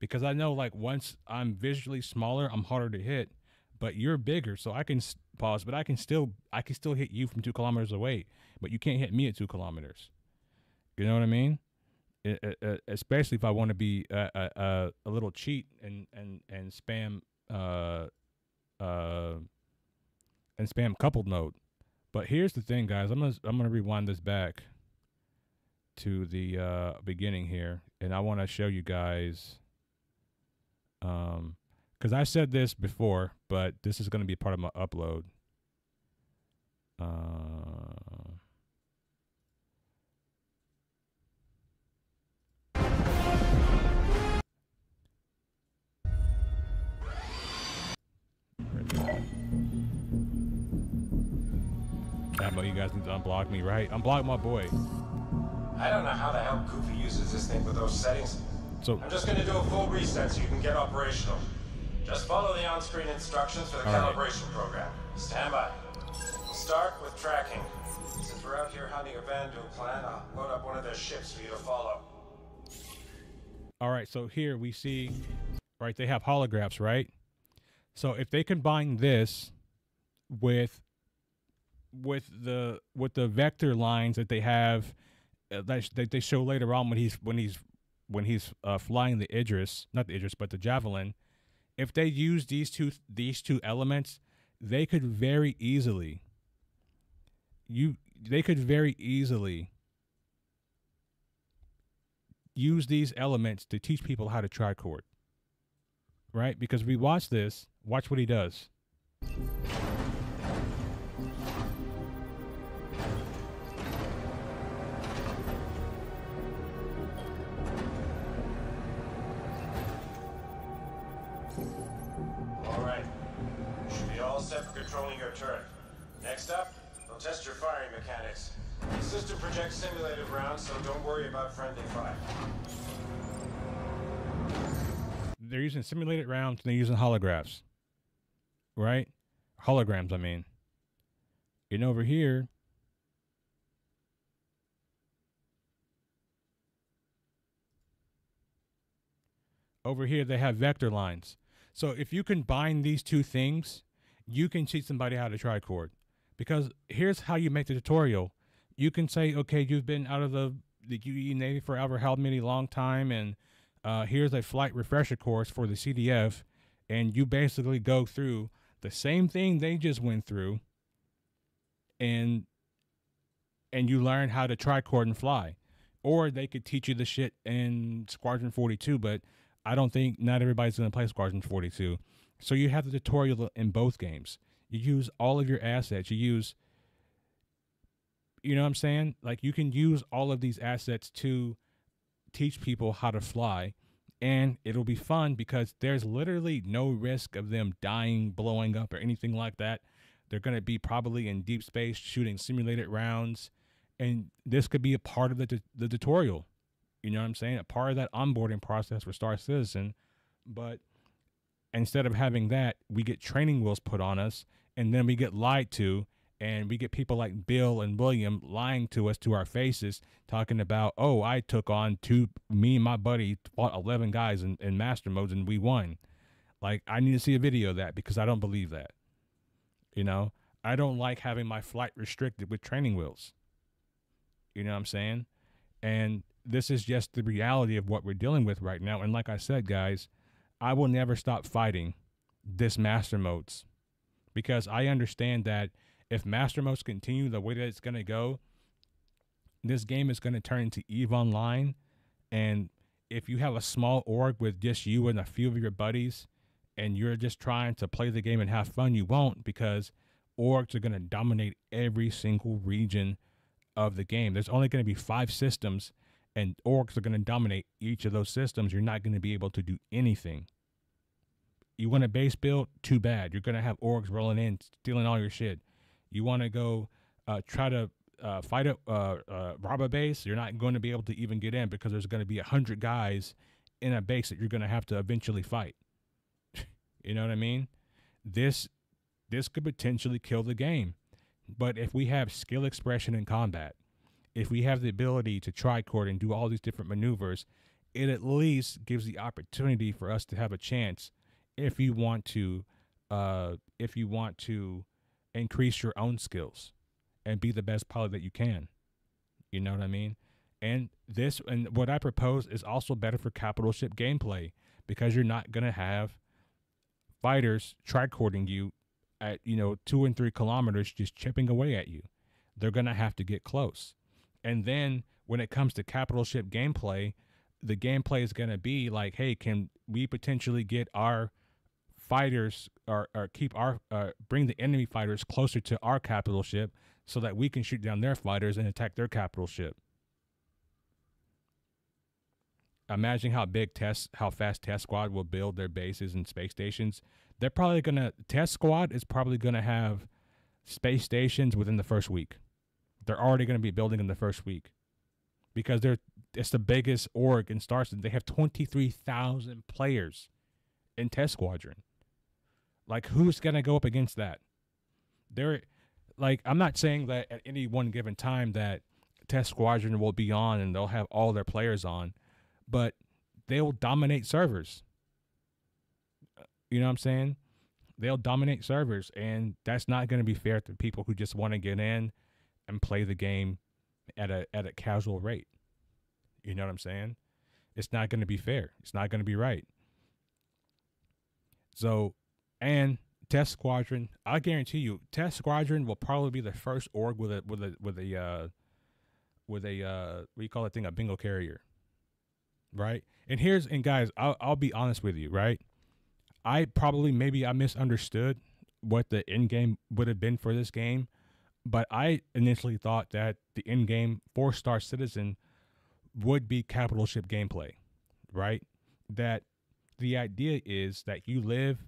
Because I know like once I'm visually smaller I'm harder to hit but you're bigger so I can pause but I can still I can still hit you from two kilometers away but you can't hit me at two kilometers. You know what I mean? I- especially if I want to be a, a, a, a little cheat and and and spam uh uh and spam coupled mode but here's the thing, guys. I'm gonna I'm gonna rewind this back to the uh, beginning here, and I want to show you guys. Um, because I said this before, but this is gonna be part of my upload. Uh, Atmo, you guys need to unblock me, right? Unblock my boy. I don't know how the hell Goofy uses this thing with those settings. So I'm just gonna do a full reset so you can get operational. Just follow the on-screen instructions for the All right. calibration program. Stand by. We'll start with tracking. Since we're out here hunting a Vanduul clan, I'll load up one of their ships for you to follow. All right, so here we see, right, they have holographs, right? So if they combine this with with the with the vector lines that they have uh, that, they show later on when he's when he's when he's uh, flying the Idris, not the Idris, but the javelin, if they use these two these two elements, they could very easily you they could very easily use these elements to teach people how to trichord. Right? Because we watch this, watch what he does. Turret. Next up, we'll test your firing mechanics. The system projects simulated rounds, so don't worry about friendly fire. They're using simulated rounds and they're using holographs. Right? Holograms, I mean. And over here, over here they have vector lines. So if you combine these two things, you can teach somebody how to trichord. Because here's how you make the tutorial. You can say, okay, you've been out of the the UE Navy for however how many long time, and uh, here's a flight refresher course for the CDF, and you basically go through the same thing they just went through, and and you learn how to trichord and fly. Or they could teach you the shit in Squadron 42, but I don't think not everybody's going to play Squadron 42. So you have the tutorial in both games. You use all of your assets. You use, you know what I'm saying? Like you can use all of these assets to teach people how to fly. And it'll be fun because there's literally no risk of them dying, blowing up, or anything like that. They're going to be probably in deep space shooting simulated rounds. And this could be a part of the, the tutorial. You know what I'm saying? A part of that onboarding process for Star Citizen. But instead of having that, we get training wheels put on us, and then we get lied to, and we get people like Bill and William lying to us to our faces, talking about, oh, I took on two, me and my buddy fought 11 guys in, in master modes and we won. Like, I need to see a video of that because I don't believe that. You know, I don't like having my flight restricted with training wheels. You know what I'm saying? And this is just the reality of what we're dealing with right now. And like I said, guys, I will never stop fighting this master modes because I understand that if master modes continue the way that it's going to go, this game is going to turn into EVE Online. And if you have a small org with just you and a few of your buddies, and you're just trying to play the game and have fun, you won't because orgs are going to dominate every single region of the game. There's only going to be five systems, and orgs are going to dominate each of those systems. You're not going to be able to do anything. You want a base build? Too bad. You're going to have orgs rolling in, stealing all your shit. You want to go uh, try to uh, fight a uh, uh, rob a base? You're not going to be able to even get in because there's going to be a hundred guys in a base that you're going to have to eventually fight. you know what I mean? This this could potentially kill the game. But if we have skill expression in combat, if we have the ability to trichord and do all these different maneuvers, it at least gives the opportunity for us to have a chance if you want to uh, if you want to increase your own skills and be the best pilot that you can. You know what I mean? And this and what I propose is also better for capital ship gameplay because you're not gonna have fighters trichording you at you know two and three kilometers just chipping away at you. They're gonna have to get close. And then when it comes to capital ship gameplay, the gameplay is gonna be like, hey, can we potentially get our fighters or, or keep our uh, bring the enemy fighters closer to our capital ship so that we can shoot down their fighters and attack their capital ship. Imagine how big test how fast test squad will build their bases and space stations. They're probably gonna test squad is probably gonna have space stations within the first week. They're already gonna be building in the first week because they're it's the biggest org in Star Citizen. They have twenty three thousand players in Test Squadron. Like, who's gonna go up against that? They're like, I'm not saying that at any one given time that Test Squadron will be on and they'll have all their players on, but they'll dominate servers. You know what I'm saying? They'll dominate servers, and that's not going to be fair to people who just want to get in and play the game at a at a casual rate. You know what I'm saying? It's not going to be fair. It's not going to be right. So, and Test Squadron, I guarantee you, Test Squadron will probably be the first org with a with a with a uh, with a uh, what do you call that thing? A Bengal carrier, right? And here's and guys, I'll I'll be honest with you, right? I probably maybe I misunderstood what the end game would have been for this game, but I initially thought that the end game four star Citizen would be capital ship gameplay, right? That the idea is that you live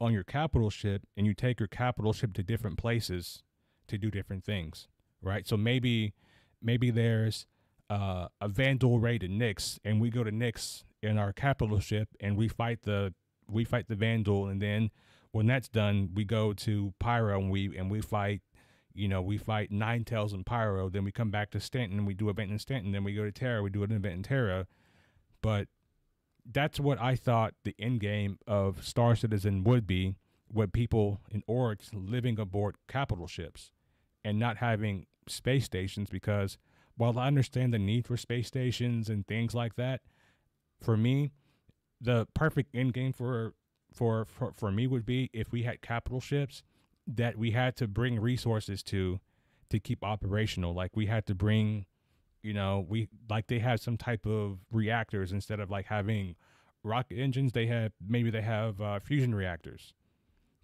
on your capital ship and you take your capital ship to different places to do different things, right? So maybe maybe there's uh, a Vanduul raid in Nyx, and we go to Nyx in our capital ship and we fight the we fight the Vanduul, and then when that's done, we go to Pyro and we and we fight. You know, we fight Nine Tails and Pyro. Then we come back to Stanton and we do event in Stanton. Then we go to Terra. We do an event in Terra. But that's what I thought the end game of Star Citizen would be with people in orgs living aboard capital ships and not having space stations because while I understand the need for space stations and things like that, for me, the perfect end game for for for, for me would be if we had capital ships that we had to bring resources to to keep operational. Like we had to bring you know we like they have some type of reactors instead of like having rocket engines they have maybe they have uh, fusion reactors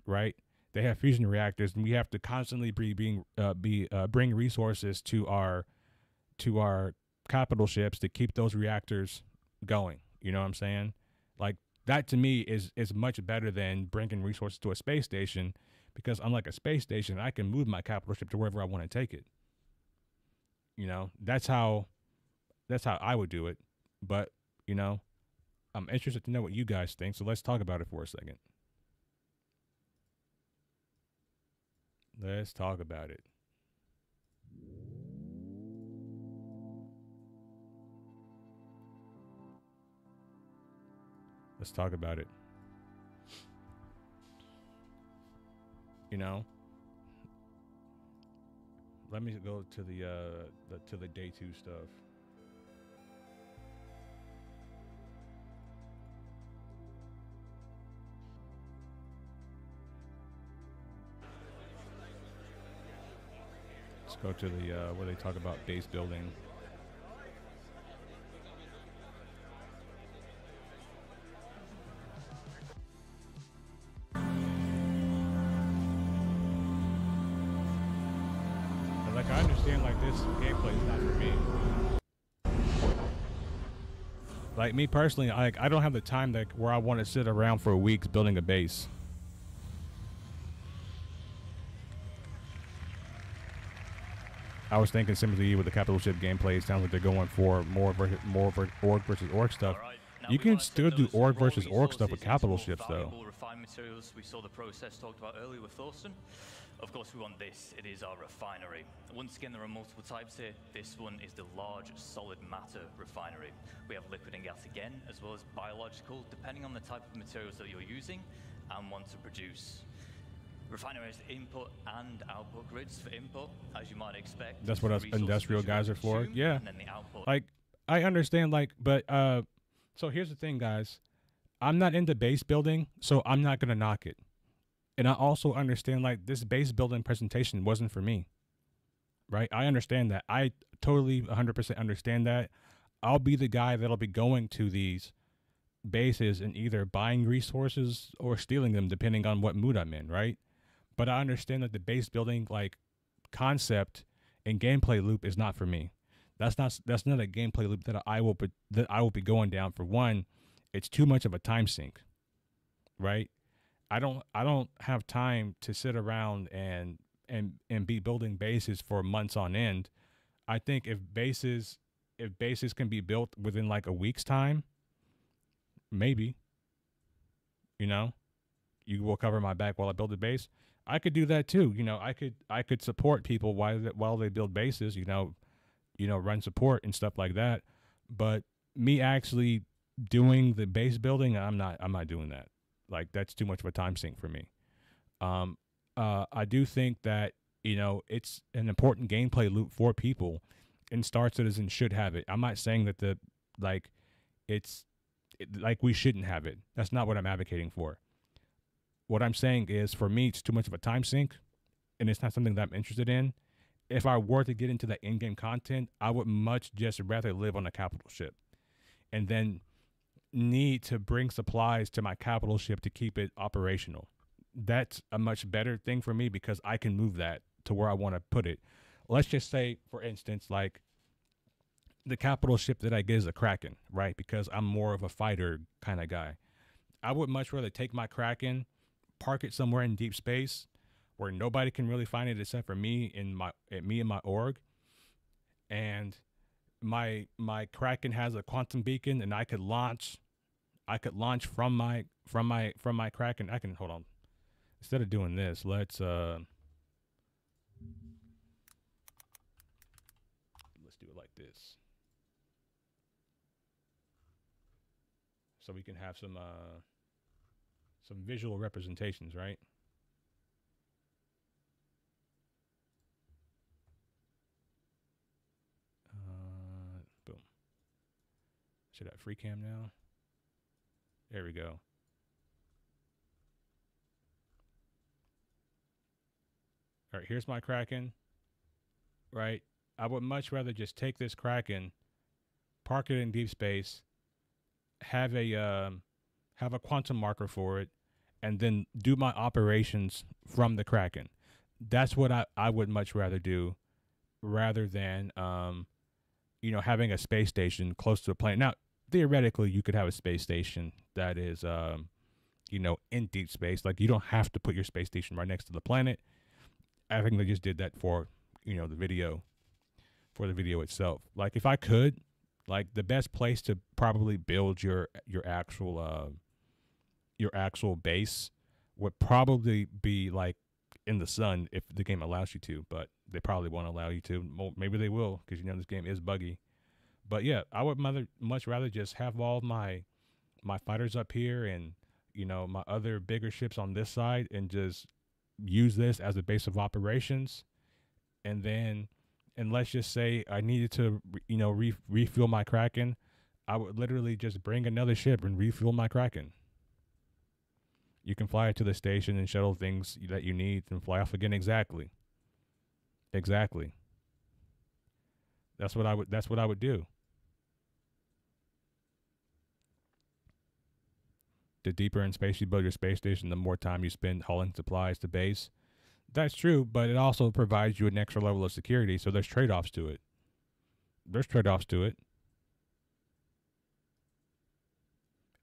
right? They have fusion reactors and we have to constantly be being uh, be uh, bring resources to our to our capital ships to keep those reactors going. You know what i'm saying? Like that to me is is much better than bringing resources to a space station because I'm like a space station. I can move my capital ship to wherever I want to take it. You know, that's how that's how I would do it. But, you know, I'm interested to know what you guys think, so let's talk about it for a second. Let's talk about it. Let's talk about it. You know, let me go to the uh the, to the day two stuff. Let's go to the uh, where they talk about base building. Like me personally, I I don't have the time that where I want to sit around for weeks building a base. I was thinking similarly with the capital ship gameplay. It sounds like they're going for more ver- more ver- org versus org stuff. Alright, now You can still do org versus org stuff with capital ships, though. refined materials. We saw the process talked about earlier with Thorsten. Of course, we want this. It is our refinery. Once again, there are multiple types here. This one is the large solid matter refinery. We have liquid and gas again, as well as biological, depending on the type of materials that you're using and want to produce. Refinery has input and output grids for input, as you might expect. That's what us industrial guys are for. consume, Yeah. And then the output Like I understand, like, but uh, so here's the thing, guys. I'm not into base building, so I'm not gonna knock it. And I also understand, like, this base building presentation wasn't for me. Right? I understand that. I totally 100% understand that. I'll be the guy that'll be going to these bases and either buying resources or stealing them, depending on what mood I'm in. Right? But I understand that the base building, like, concept and gameplay loop is not for me. That's not that's not a gameplay loop that I will be, that I will be going down. For one, it's too much of a time sink, right? I don't I don't have time to sit around and and and be building bases for months on end. I think if bases if bases can be built within like a week's time, maybe. You know, you will cover my back while I build a base. I could do that too. You know, I could I could support people while while they build bases. You know, you know, run support and stuff like that. But me actually doing the base building, I'm not I'm not doing that. Like that's too much of a time sink for me. Um, uh, I do think that you know it's an important gameplay loop for people, and Star Citizen should have it. I'm not saying that the like it's it, like we shouldn't have it. That's not what I'm advocating for. What I'm saying is, for me, it's too much of a time sink, and it's not something that I'm interested in. If I were to get into the in-game content, I would much just rather live on a capital ship, and then need to bring supplies to my capital ship to keep it operational. That's a much better thing for me because I can move that to where I want to put it. Let's just say, for instance, like the capital ship that I get is a Kraken, right? Because I'm more of a fighter kind of guy. I would much rather take my Kraken, park it somewhere in deep space where nobody can really find it except for me in my me and my org. And my my Kraken has a quantum beacon and I could launch I could launch from my from my from my Kraken. I can hold on. Instead of doing this, let's uh let's do it like this. So we can have some uh some visual representations, right? Should I free cam now? There we go. All right, here's my Kraken. Right? I would much rather just take this Kraken, park it in deep space, have a um, have a quantum marker for it, and then do my operations from the Kraken. That's what I, I would much rather do rather than um, you know, having a space station close to a planet. Now, theoretically, you could have a space station that is, um, you know, in deep space. Like, you don't have to put your space station right next to the planet. I think they just did that for, you know, the video, for the video itself. Like, if I could, like, the best place to probably build your your actual uh, your actual base would probably be like in the sun if the game allows you to, but they probably won't allow you to. Mo- Maybe they will because you know this game is buggy. But yeah, I would mother, much rather just have all my my fighters up here and you know my other bigger ships on this side and just use this as a base of operations and then and let's just say I needed to you know re- refuel my Kraken, I would literally just bring another ship and refuel my Kraken. You can fly it to the station and shuttle things that you need and fly off again exactly. Exactly. That's what I would that's what I would do. The deeper in space you build your space station, the more time you spend hauling supplies to base. That's true, but it also provides you an extra level of security, so there's trade offs to it. There's trade offs to it.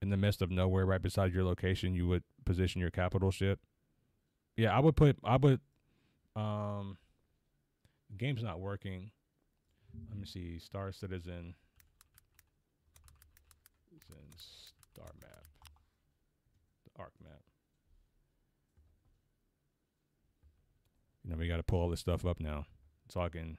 In the midst of nowhere, right beside your location, you would position your capital ship. Yeah, I would put I would um game's not working. Let me see. Star Citizen. Citizen Star Map. The Ark map. You know, we got to pull all this stuff up now so I can.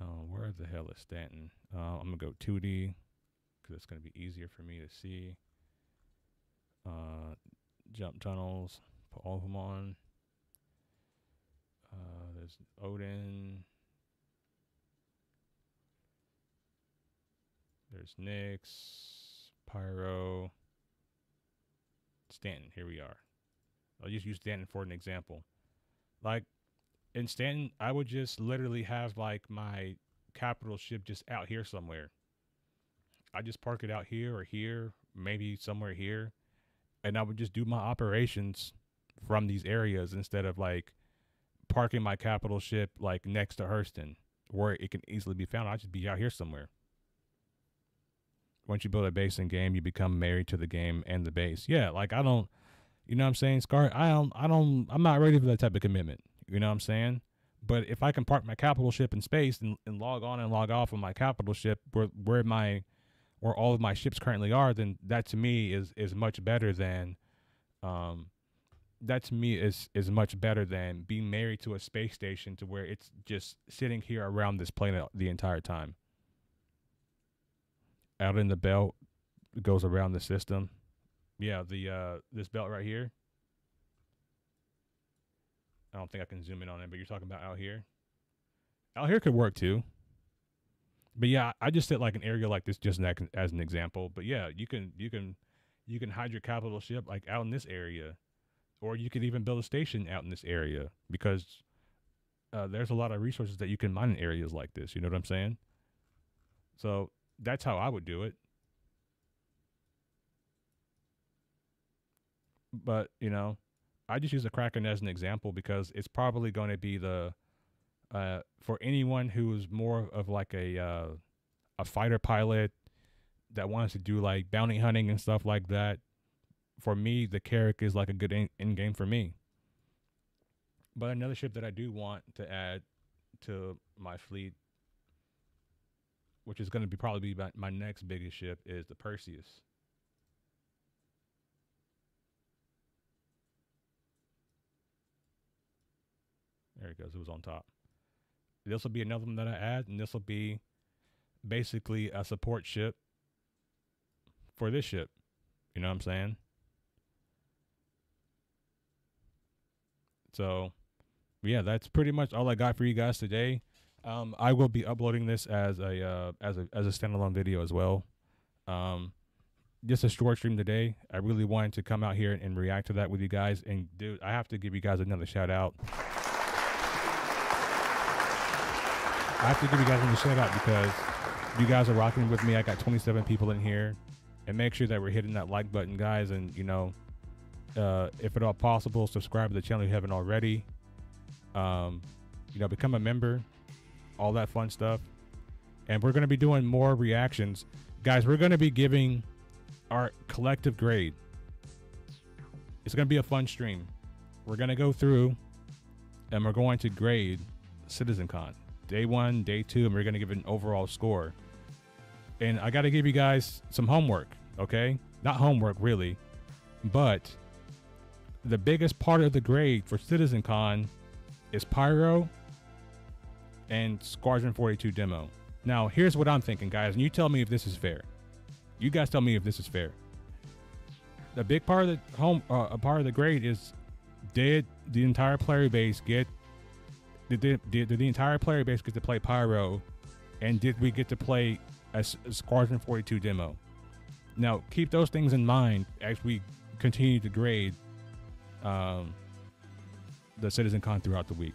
Uh, where the hell is Stanton? Uh, I'm gonna go 2D because it's gonna be easier for me to see. Uh, jump tunnels. Put all of them on. Uh, there's Odin. There's Nyx, Pyro, Stanton. Here we are. I'll just use Stanton for an example. Like in Stanton, I would just literally have like my capital ship just out here somewhere. I just park it out here or here, maybe somewhere here, and I would just do my operations from these areas instead of like parking my capital ship like next to Hurston where it can easily be found. I'd just be out here somewhere. Once you build a base in game, you become married to the game and the base. Yeah, like I don't you know what I'm saying? Scar I don't I don't I'm not ready for that type of commitment. You know what I'm saying? But if I can park my capital ship in space and, and log on and log off on my capital ship where where my where all of my ships currently are, then that to me is is much better than um that to me is is much better than being married to a space station to where it's just sitting here around this planet the entire time. Out in the belt goes around the system. Yeah, the uh this belt right here. I don't think I can zoom in on it, but you're talking about out here. Out here could work too. But yeah, I just said like an area like this just as, an example. But yeah, you can you can you can hide your capital ship like out in this area, or you could even build a station out in this area because uh, there's a lot of resources that you can mine in areas like this. You know what I'm saying? So that's how I would do it. But you know, I just use the Kraken as an example because it's probably going to be the uh, for anyone who is more of like a uh, a fighter pilot that wants to do like bounty hunting and stuff like that. For me, the Carrack is like a good in, in game for me. But another ship that I do want to add to my fleet, which is going to be probably be my, my next biggest ship, is the Perseus. There it goes. It was on top. This will be another one that I add, and this will be basically a support ship for this ship. You know what I'm saying? So, yeah, that's pretty much all I got for you guys today. Um, I will be uploading this as a uh, as a as a standalone video as well. Um, just a short stream today. I really wanted to come out here and react to that with you guys. And dude, I have to give you guys another shout out. I have to give you guys another shout out because you guys are rocking with me. I got 27 people in here, and make sure that we're hitting that like button, guys. And you know, uh, if at all possible, subscribe to the channel if you haven't already. Um, you know, become a member, all that fun stuff. And we're going to be doing more reactions, guys. We're going to be giving our collective grade. It's going to be a fun stream. We're going to go through, and we're going to grade CitizenCon day one, day two, and we're going to give an overall score. And I got to give you guys some homework, okay? Not homework, really. But the biggest part of the grade for CitizenCon is Pyro and Squadron 42 demo. Now, here's what I'm thinking, guys, and you tell me if this is fair. You guys tell me if this is fair. The big part of the home, uh, a part of the grade is did the entire player base get did the, did the entire player base get to play Pyro, and did we get to play a, a Squadron 42 demo? Now, keep those things in mind as we continue to grade um, the Citizen Con throughout the week.